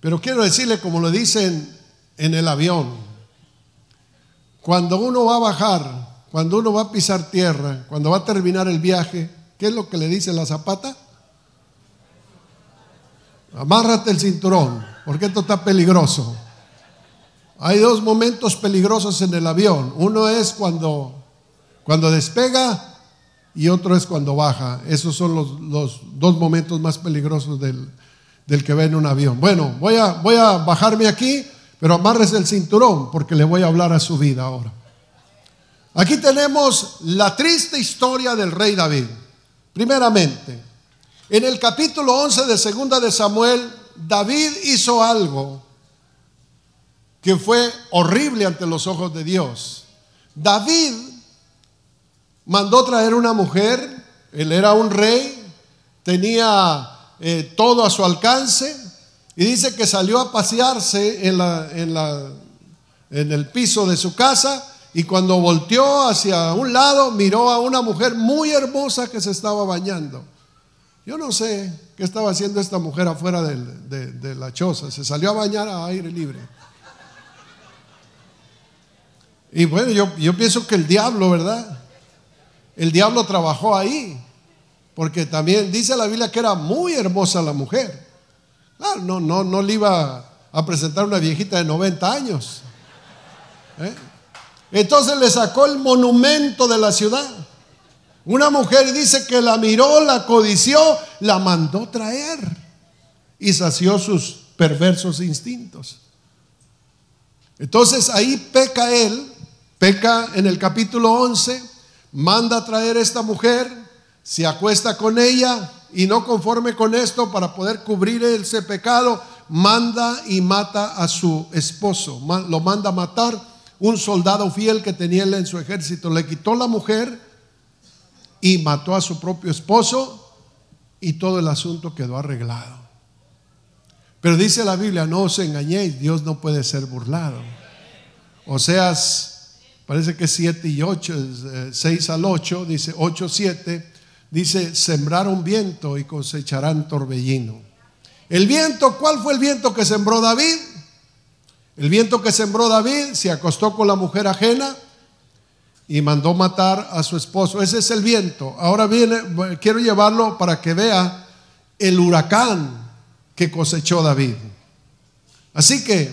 pero quiero decirle como lo dicen en el avión, cuando uno va a bajar, cuando uno va a pisar tierra, cuando va a terminar el viaje, ¿qué es lo que le dice la zapata? Amárrate el cinturón, porque esto está peligroso. Hay dos momentos peligrosos en el avión. Uno es cuando, cuando despega y otro es cuando baja. Esos son los, los dos momentos más peligrosos del, del, que ve en un avión. Bueno, voy a, voy a bajarme aquí pero amarres el cinturón porque le voy a hablar a su vida ahora. Aquí tenemos la triste historia del rey David. Primeramente, en el capítulo 11 de Segunda de Samuel, David hizo algo que fue horrible ante los ojos de Dios. David mandó traer una mujer, él era un rey, tenía eh, todo a su alcance, y dice que salió a pasearse en, la, en, la, en el piso de su casa y cuando volteó hacia un lado miró a una mujer muy hermosa que se estaba bañando. Yo no sé qué estaba haciendo esta mujer afuera de, de la choza. Se salió a bañar a aire libre. Y bueno, yo, yo pienso que el diablo, ¿verdad? El diablo trabajó ahí. Porque también dice la Biblia que era muy hermosa la mujer. Claro, no, no, no le iba a presentar una viejita de 90 años. ¿eh? Entonces le sacó el monumento de la ciudad. Una mujer dice que la miró, la codició, la mandó traer y sació sus perversos instintos. Entonces ahí peca él, peca en el capítulo 11, manda a traer a esta mujer, se acuesta con ella, y no conforme con esto, para poder cubrir ese pecado, manda y mata a su esposo. Lo manda a matar un soldado fiel que tenía él en su ejército. Le quitó la mujer y mató a su propio esposo y todo el asunto quedó arreglado. Pero dice la Biblia, no os engañéis, Dios no puede ser burlado. O sea, parece que 7 y 8, 6 al 8, dice 8, 7 dice, sembraron viento y cosecharán torbellino. El viento, ¿cuál fue el viento que sembró David? El viento que sembró David se acostó con la mujer ajena y mandó matar a su esposo. Ese es el viento. Ahora viene, quiero llevarlo para que vea el huracán que cosechó David. Así que,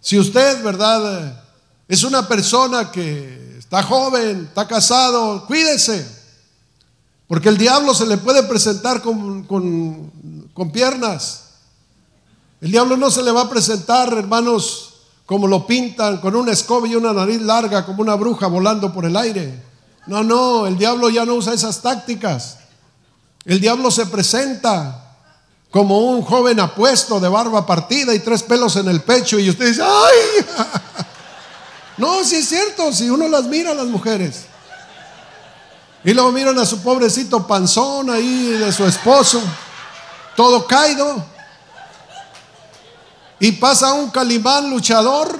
si usted, ¿verdad? Es una persona que está joven, está casado, cuídese. Porque el diablo se le puede presentar con, con, piernas. El diablo no se le va a presentar, hermanos, como lo pintan, con una escoba y una nariz larga, como una bruja volando por el aire. No, no, el diablo ya no usa esas tácticas. El diablo se presenta como un joven apuesto de barba partida y tres pelos en el pecho y usted dice, ¡ay! No, si es cierto, si uno las mira a las mujeres. Y luego miran a su pobrecito panzón ahí de su esposo, todo caído. Y pasa un calimán luchador.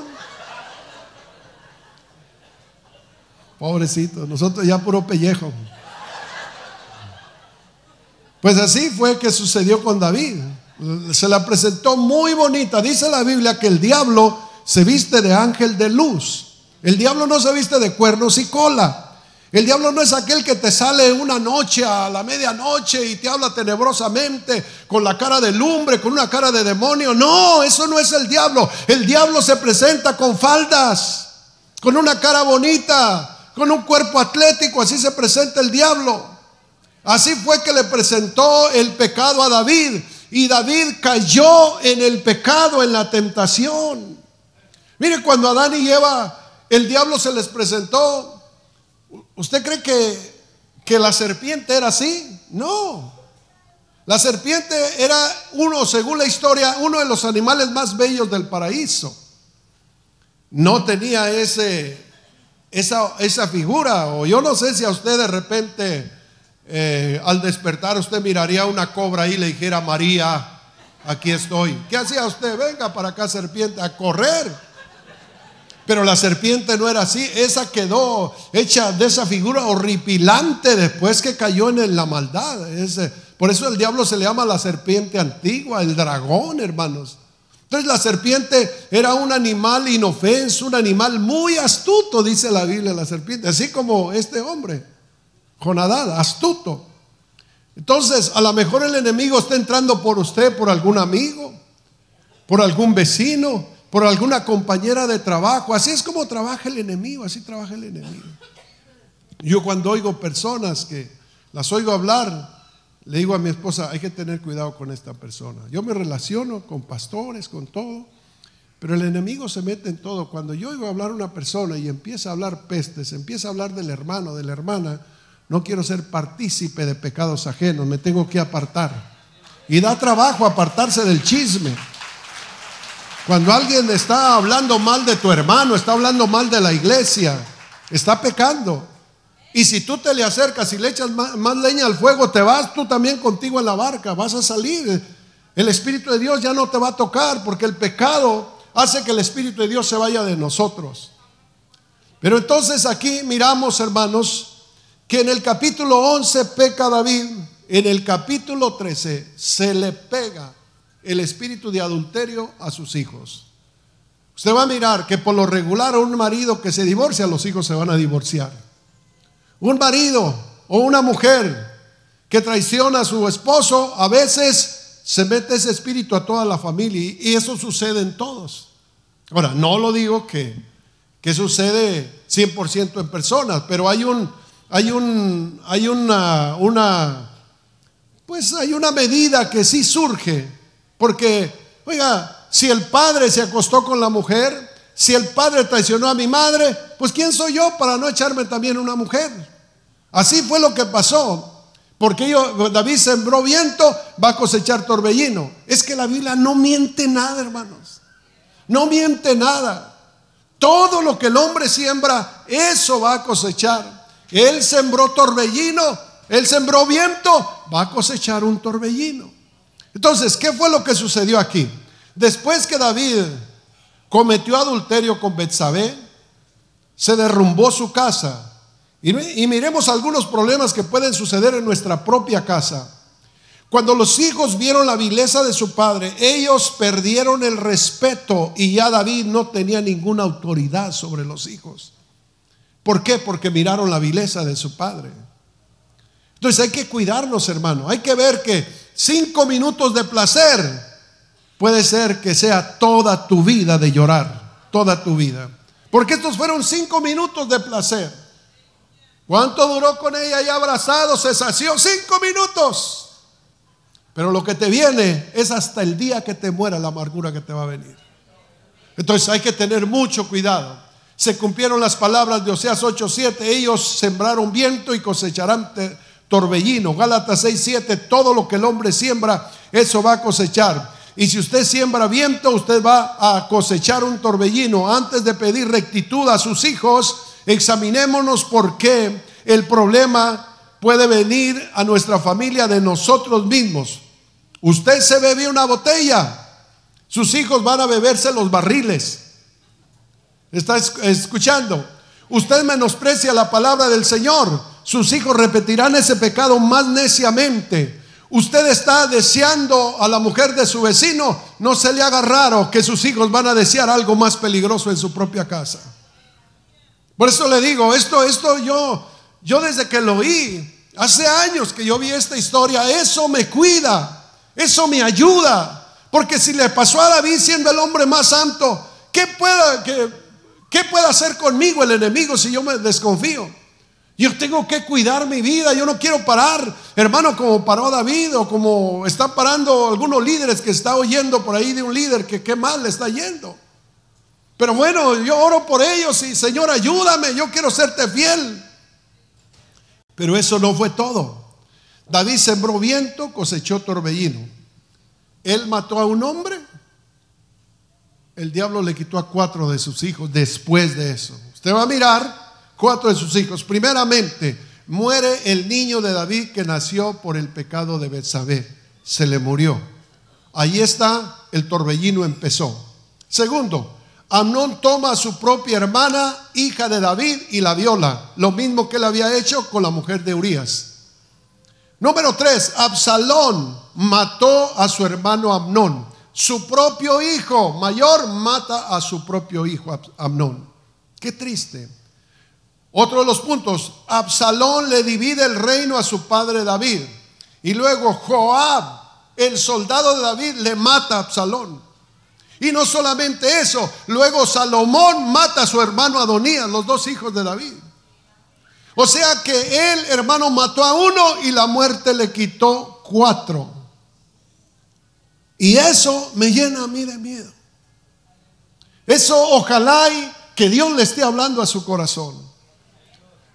Pobrecito, nosotros ya puro pellejo. Pues así fue que sucedió con David. Se la presentó muy bonita. Dice la Biblia que el diablo se viste de ángel de luz. El diablo no se viste de cuernos y cola. El diablo no es aquel que te sale una noche a la medianoche y te habla tenebrosamente con la cara de lumbre, con una cara de demonio. No, eso no es el diablo. El diablo se presenta con faldas, con una cara bonita, con un cuerpo atlético. Así se presenta el diablo. Así fue que le presentó el pecado a David. Y David cayó en el pecado, en la tentación. Mire, cuando Adán y Eva, el diablo se les presentó, ¿Usted cree que, que la serpiente era así? No. La serpiente era uno, según la historia, uno de los animales más bellos del paraíso. No tenía ese, esa, esa figura, o yo no sé si a usted de repente eh, al despertar usted miraría una cobra y le dijera, María, aquí estoy. ¿Qué hacía usted? Venga para acá, serpiente, a correr. Pero la serpiente no era así, esa quedó hecha de esa figura horripilante después que cayó en la maldad. por eso el diablo se le llama la serpiente antigua, el dragón, hermanos. Entonces la serpiente era un animal inofenso, un animal muy astuto, dice la Biblia, la serpiente, así como este hombre, Jonadad, astuto. Entonces, a lo mejor el enemigo está entrando por usted, por algún amigo, por algún vecino, por alguna compañera de trabajo. Así es como trabaja el enemigo, así trabaja el enemigo. Yo cuando oigo personas que las oigo hablar, le digo a mi esposa, hay que tener cuidado con esta persona. Yo me relaciono con pastores, con todo, pero el enemigo se mete en todo. Cuando yo oigo hablar a una persona y empieza a hablar pestes, empieza a hablar del hermano, de la hermana, no quiero ser partícipe de pecados ajenos, me tengo que apartar. Y da trabajo apartarse del chisme. Cuando alguien está hablando mal de tu hermano, está hablando mal de la iglesia, está pecando. Y si tú te le acercas y le echas más, leña al fuego, te vas tú también contigo en la barca, vas a salir. El Espíritu de Dios ya no te va a tocar porque el pecado hace que el Espíritu de Dios se vaya de nosotros. Pero entonces aquí miramos, hermanos, que en el capítulo 11 peca David, en el capítulo 13 se le pega el espíritu de adulterio a sus hijos. Usted va a mirar que por lo regular un marido que se divorcia, los hijos se van a divorciar. Un marido o una mujer que traiciona a su esposo, a veces se mete ese espíritu a toda la familia y eso sucede en todos. Ahora, no lo digo que, que sucede 100% en personas, pero hay un, hay un, hay una, una, pues hay una medida que sí surge porque, oiga, si el padre se acostó con la mujer, si el padre traicionó a mi madre, pues ¿quién soy yo para no echarme también una mujer? Así fue lo que pasó. Porque yo, David sembró viento, va a cosechar torbellino. Es que la Biblia no miente nada, hermanos. No miente nada. Todo lo que el hombre siembra, eso va a cosechar. Él sembró torbellino, él sembró viento, va a cosechar un torbellino. Entonces, ¿qué fue lo que sucedió aquí? Después que David cometió adulterio con Betsabé, se derrumbó su casa. Y, y, miremos algunos problemas que pueden suceder en nuestra propia casa. Cuando los hijos vieron la vileza de su padre, ellos perdieron el respeto y ya David no tenía ninguna autoridad sobre los hijos. ¿Por qué? Porque miraron la vileza de su padre. Entonces hay que cuidarnos, hermano. Hay que ver que cinco minutos de placer puede ser que sea toda tu vida de llorar, toda tu vida. Porque estos fueron cinco minutos de placer. ¿Cuánto duró con ella ahí abrazado? Se sació cinco minutos. Pero lo que te viene es hasta el día que te muera la amargura que te va a venir. Entonces hay que tener mucho cuidado. Se cumplieron las palabras de Oseas 8:7. Ellos sembraron viento y cosecharán torbellino. Gálatas 6, 7, todo lo que el hombre siembra, eso va a cosechar. Y si usted siembra viento, usted va a cosechar un torbellino. Antes de pedir rectitud a sus hijos, examinémonos por qué el problema puede venir a nuestra familia de nosotros mismos. Usted se bebe una botella, sus hijos van a beberse los barriles. ¿Está escuchando? Usted menosprecia la palabra del Señor sus hijos repetirán ese pecado más neciamente. usted está deseando a la mujer de su vecino, no se le haga raro que sus hijos van a desear algo más peligroso en su propia casa. Por eso le digo, esto, esto yo, yo desde que lo oí, hace años que yo vi esta historia, eso me cuida, eso me ayuda. Porque si le pasó a David siendo el hombre más santo, ¿qué puede, qué, qué puede hacer conmigo el enemigo si yo me desconfío? Yo tengo que cuidar mi vida, yo no quiero parar, hermano, como paró David o como están parando algunos líderes que está oyendo por ahí de un líder que qué mal le está yendo. Pero bueno, yo oro por ellos y Señor, ayúdame, yo quiero serte fiel. Pero eso no fue todo. David sembró viento, cosechó torbellino. Él mató a un hombre. El diablo le quitó a cuatro de sus hijos después de eso. Usted va a mirar cuatro de sus hijos. Primeramente, muere el niño de David que nació por el pecado de Betsabé. Se le murió. Ahí está, el torbellino empezó. Segundo, Amnón toma a su propia hermana, hija de David, y la viola. Lo mismo que él había hecho con la mujer de Urias. Número tres, Absalón mató a su hermano Amnón. Su propio hijo mayor mata a su propio hijo Amnón. Qué triste. Otro de los puntos, Absalón le divide el reino a su padre David. Y luego Joab, el soldado de David, le mata a Absalón. Y no solamente eso, luego Salomón mata a su hermano Adonías, los dos hijos de David. O sea que él, hermano, mató a uno y la muerte le quitó cuatro. Y eso me llena a mí de miedo. Eso ojalá y que Dios le esté hablando a su corazón.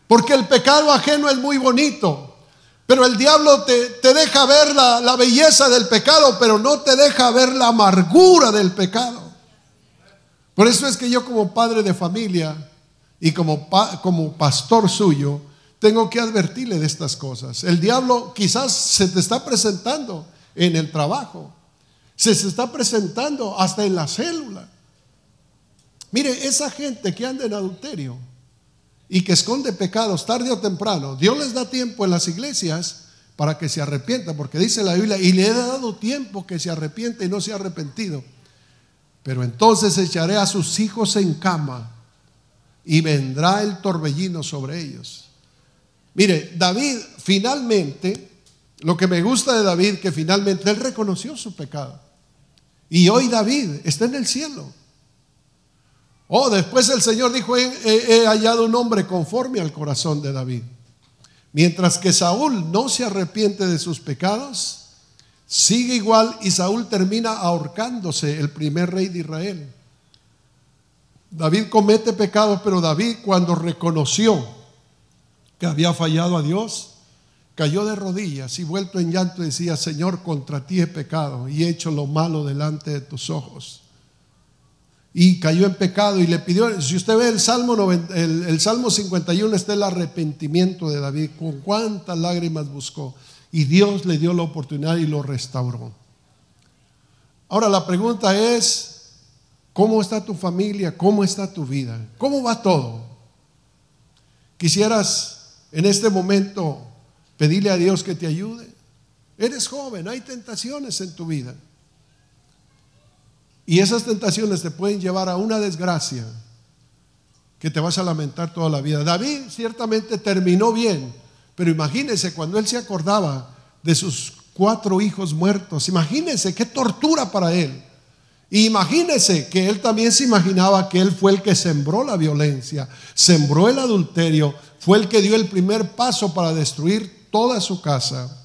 Porque el pecado ajeno es muy bonito. Pero el diablo te, te deja ver la, la, belleza del pecado, pero no te deja ver la amargura del pecado. Por eso es que yo como padre de familia y como, como pastor suyo, tengo que advertirle de estas cosas. El diablo quizás se te está presentando en el trabajo, se está presentando hasta en la célula. Mire, esa gente que anda en adulterio, y que esconde pecados tarde o temprano, Dios les da tiempo en las iglesias para que se arrepientan, porque dice la Biblia, y le he dado tiempo que se arrepiente y no se ha arrepentido. Pero entonces echaré a sus hijos en cama y vendrá el torbellino sobre ellos. Mire, David finalmente, lo que me gusta de David, que finalmente él reconoció su pecado. Y hoy David está en el cielo. Oh, después el Señor dijo, he, hallado un hombre conforme al corazón de David. Mientras que Saúl no se arrepiente de sus pecados, sigue igual y Saúl termina ahorcándose, el primer rey de Israel. David comete pecados, pero David cuando reconoció que había fallado a Dios, cayó de rodillas y vuelto en llanto decía, Señor, contra ti he pecado y he hecho lo malo delante de tus ojos y cayó en pecado y le pidió, si usted ve el Salmo, el, Salmo 51 está el arrepentimiento de David, con cuántas lágrimas buscó y Dios le dio la oportunidad y lo restauró. Ahora la pregunta es, ¿cómo está tu familia? ¿Cómo está tu vida? ¿Cómo va todo? ¿Quisieras en este momento pedirle a Dios que te ayude? Eres joven, hay tentaciones en tu vida. Y esas tentaciones te pueden llevar a una desgracia que te vas a lamentar toda la vida. David ciertamente terminó bien, pero imagínese cuando él se acordaba de sus cuatro hijos muertos, imagínese qué tortura para él. Y imagínese que él también se imaginaba que él fue el que sembró la violencia, sembró el adulterio, fue el que dio el primer paso para destruir toda su casa.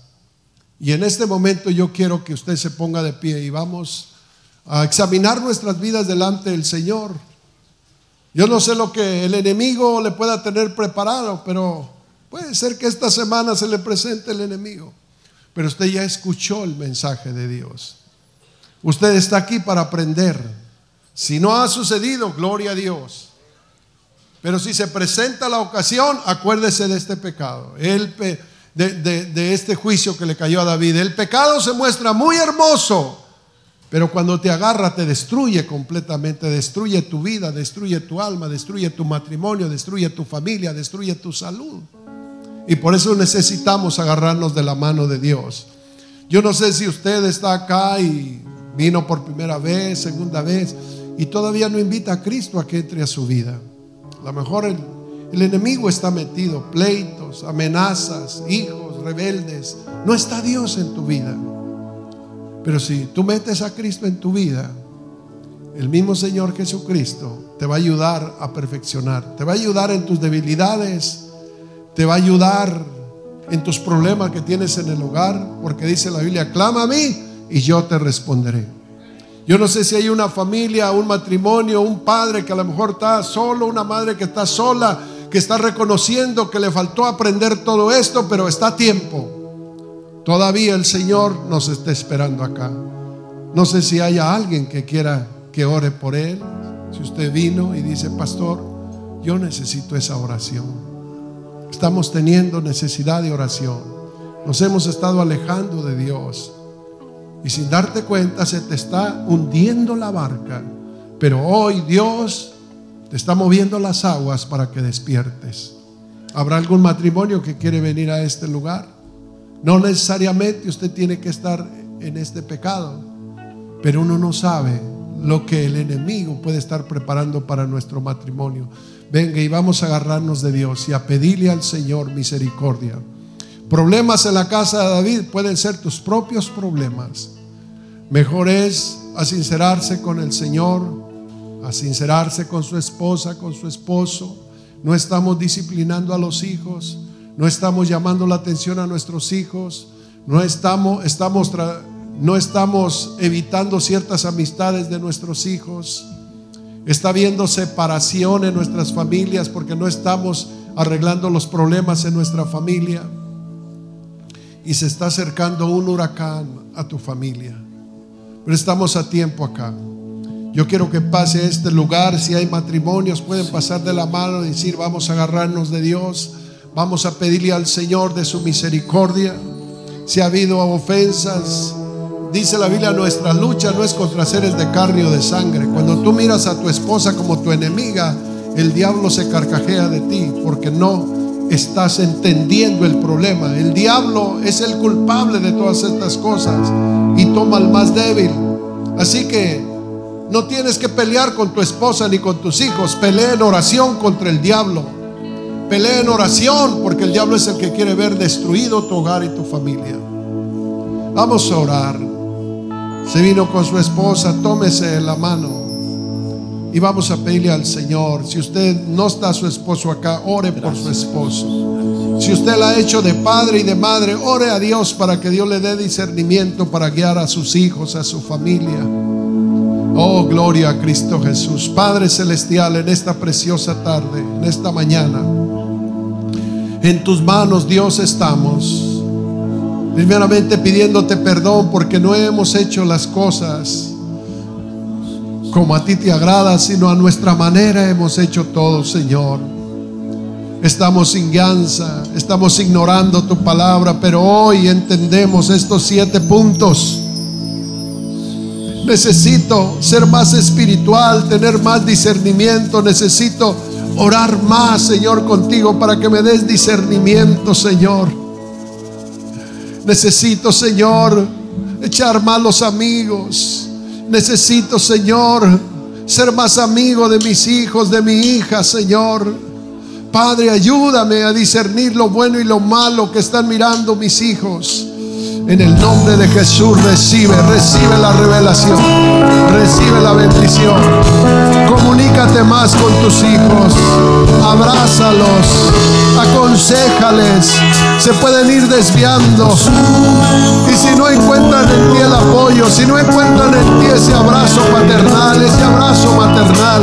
Y en este momento yo quiero que usted se ponga de pie y vamos a examinar nuestras vidas delante del Señor. Yo no sé lo que el enemigo le pueda tener preparado, pero puede ser que esta semana se le presente el enemigo. Pero usted ya escuchó el mensaje de Dios. Usted está aquí para aprender. Si no ha sucedido, gloria a Dios. Pero si se presenta la ocasión, acuérdese de este pecado, el de, de este juicio que le cayó a David. El pecado se muestra muy hermoso pero cuando te agarra te destruye completamente, destruye tu vida, destruye tu alma, destruye tu matrimonio, destruye tu familia, destruye tu salud. Y por eso necesitamos agarrarnos de la mano de Dios. Yo no sé si usted está acá y vino por primera vez, segunda vez, y todavía no invita a Cristo a que entre a su vida. A lo mejor el, el enemigo está metido, pleitos, amenazas, hijos rebeldes. No está Dios en tu vida. Pero si tú metes a Cristo en tu vida, el mismo Señor Jesucristo te va a ayudar a perfeccionar, te va a ayudar en tus debilidades, te va a ayudar en tus problemas que tienes en el hogar, porque dice la Biblia, clama a mí y yo te responderé. Yo no sé si hay una familia, un matrimonio, un padre que a lo mejor está solo, una madre que está sola, que está reconociendo que le faltó aprender todo esto, pero está a tiempo. Todavía el Señor nos está esperando acá. No sé si haya alguien que quiera que ore por él. Si usted vino y dice, pastor, yo necesito esa oración. Estamos teniendo necesidad de oración. Nos hemos estado alejando de Dios. Y sin darte cuenta se te está hundiendo la barca. Pero hoy Dios te está moviendo las aguas para que despiertes. ¿Habrá algún matrimonio que quiere venir a este lugar? No necesariamente usted tiene que estar en este pecado, pero uno no sabe lo que el enemigo puede estar preparando para nuestro matrimonio. Venga y vamos a agarrarnos de Dios y a pedirle al Señor misericordia. Problemas en la casa de David pueden ser tus propios problemas. Mejor es a sincerarse con el Señor, a sincerarse con su esposa, con su esposo. No estamos disciplinando a los hijos, no estamos llamando la atención a nuestros hijos, no estamos, estamos no estamos evitando ciertas amistades de nuestros hijos. Está habiendo separación en nuestras familias porque no estamos arreglando los problemas en nuestra familia. Y se está acercando un huracán a tu familia. Pero estamos a tiempo acá. Yo quiero que pase a este lugar. Si hay matrimonios, pueden pasar de la mano y decir, vamos a agarrarnos de Dios. Vamos a pedirle al Señor de su misericordia. Si ha habido ofensas, dice la Biblia, nuestra lucha no es contra seres de carne o de sangre. Cuando tú miras a tu esposa como tu enemiga, el diablo se carcajea de ti porque no estás entendiendo el problema. El diablo es el culpable de todas estas cosas y toma al más débil. Así que no tienes que pelear con tu esposa ni con tus hijos. Pelea en oración contra el diablo. Pelea en oración porque el diablo es el que quiere ver destruido tu hogar y tu familia. Vamos a orar. Se vino con su esposa, tómese la mano. Y vamos a pedirle al Señor, si usted no está su esposo acá, ore por su esposo. Si usted la ha hecho de padre y de madre, ore a Dios para que Dios le dé discernimiento para guiar a sus hijos, a su familia. Oh, gloria a Cristo Jesús. Padre Celestial, en esta preciosa tarde, en esta mañana, en tus manos, Dios, estamos. Primeramente pidiéndote perdón porque no hemos hecho las cosas como a ti te agrada, sino a nuestra manera hemos hecho todo, Señor. Estamos sin guianza, estamos ignorando tu palabra, pero hoy entendemos estos siete puntos. Necesito ser más espiritual, tener más discernimiento, necesito orar más, Señor, contigo para que me des discernimiento, Señor. Necesito, Señor, echar malos amigos. Necesito, Señor, ser más amigo de mis hijos, de mi hija, Señor. Padre, ayúdame a discernir lo bueno y lo malo que están mirando mis hijos. En el nombre de Jesús recibe, recibe la revelación, recibe la bendición. Comunícate más con tus hijos, abrázalos, aconsejales. Se pueden ir desviando. Y si no encuentran en ti el apoyo, si no encuentran en ti ese abrazo paternal, ese abrazo maternal,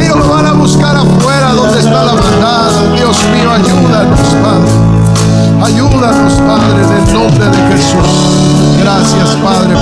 ellos lo van a buscar afuera donde está la maldad. Dios mío, ayúdanos, Padre. Ayúdanos, Padre, en el nombre de Jesús. Gracias, Padre.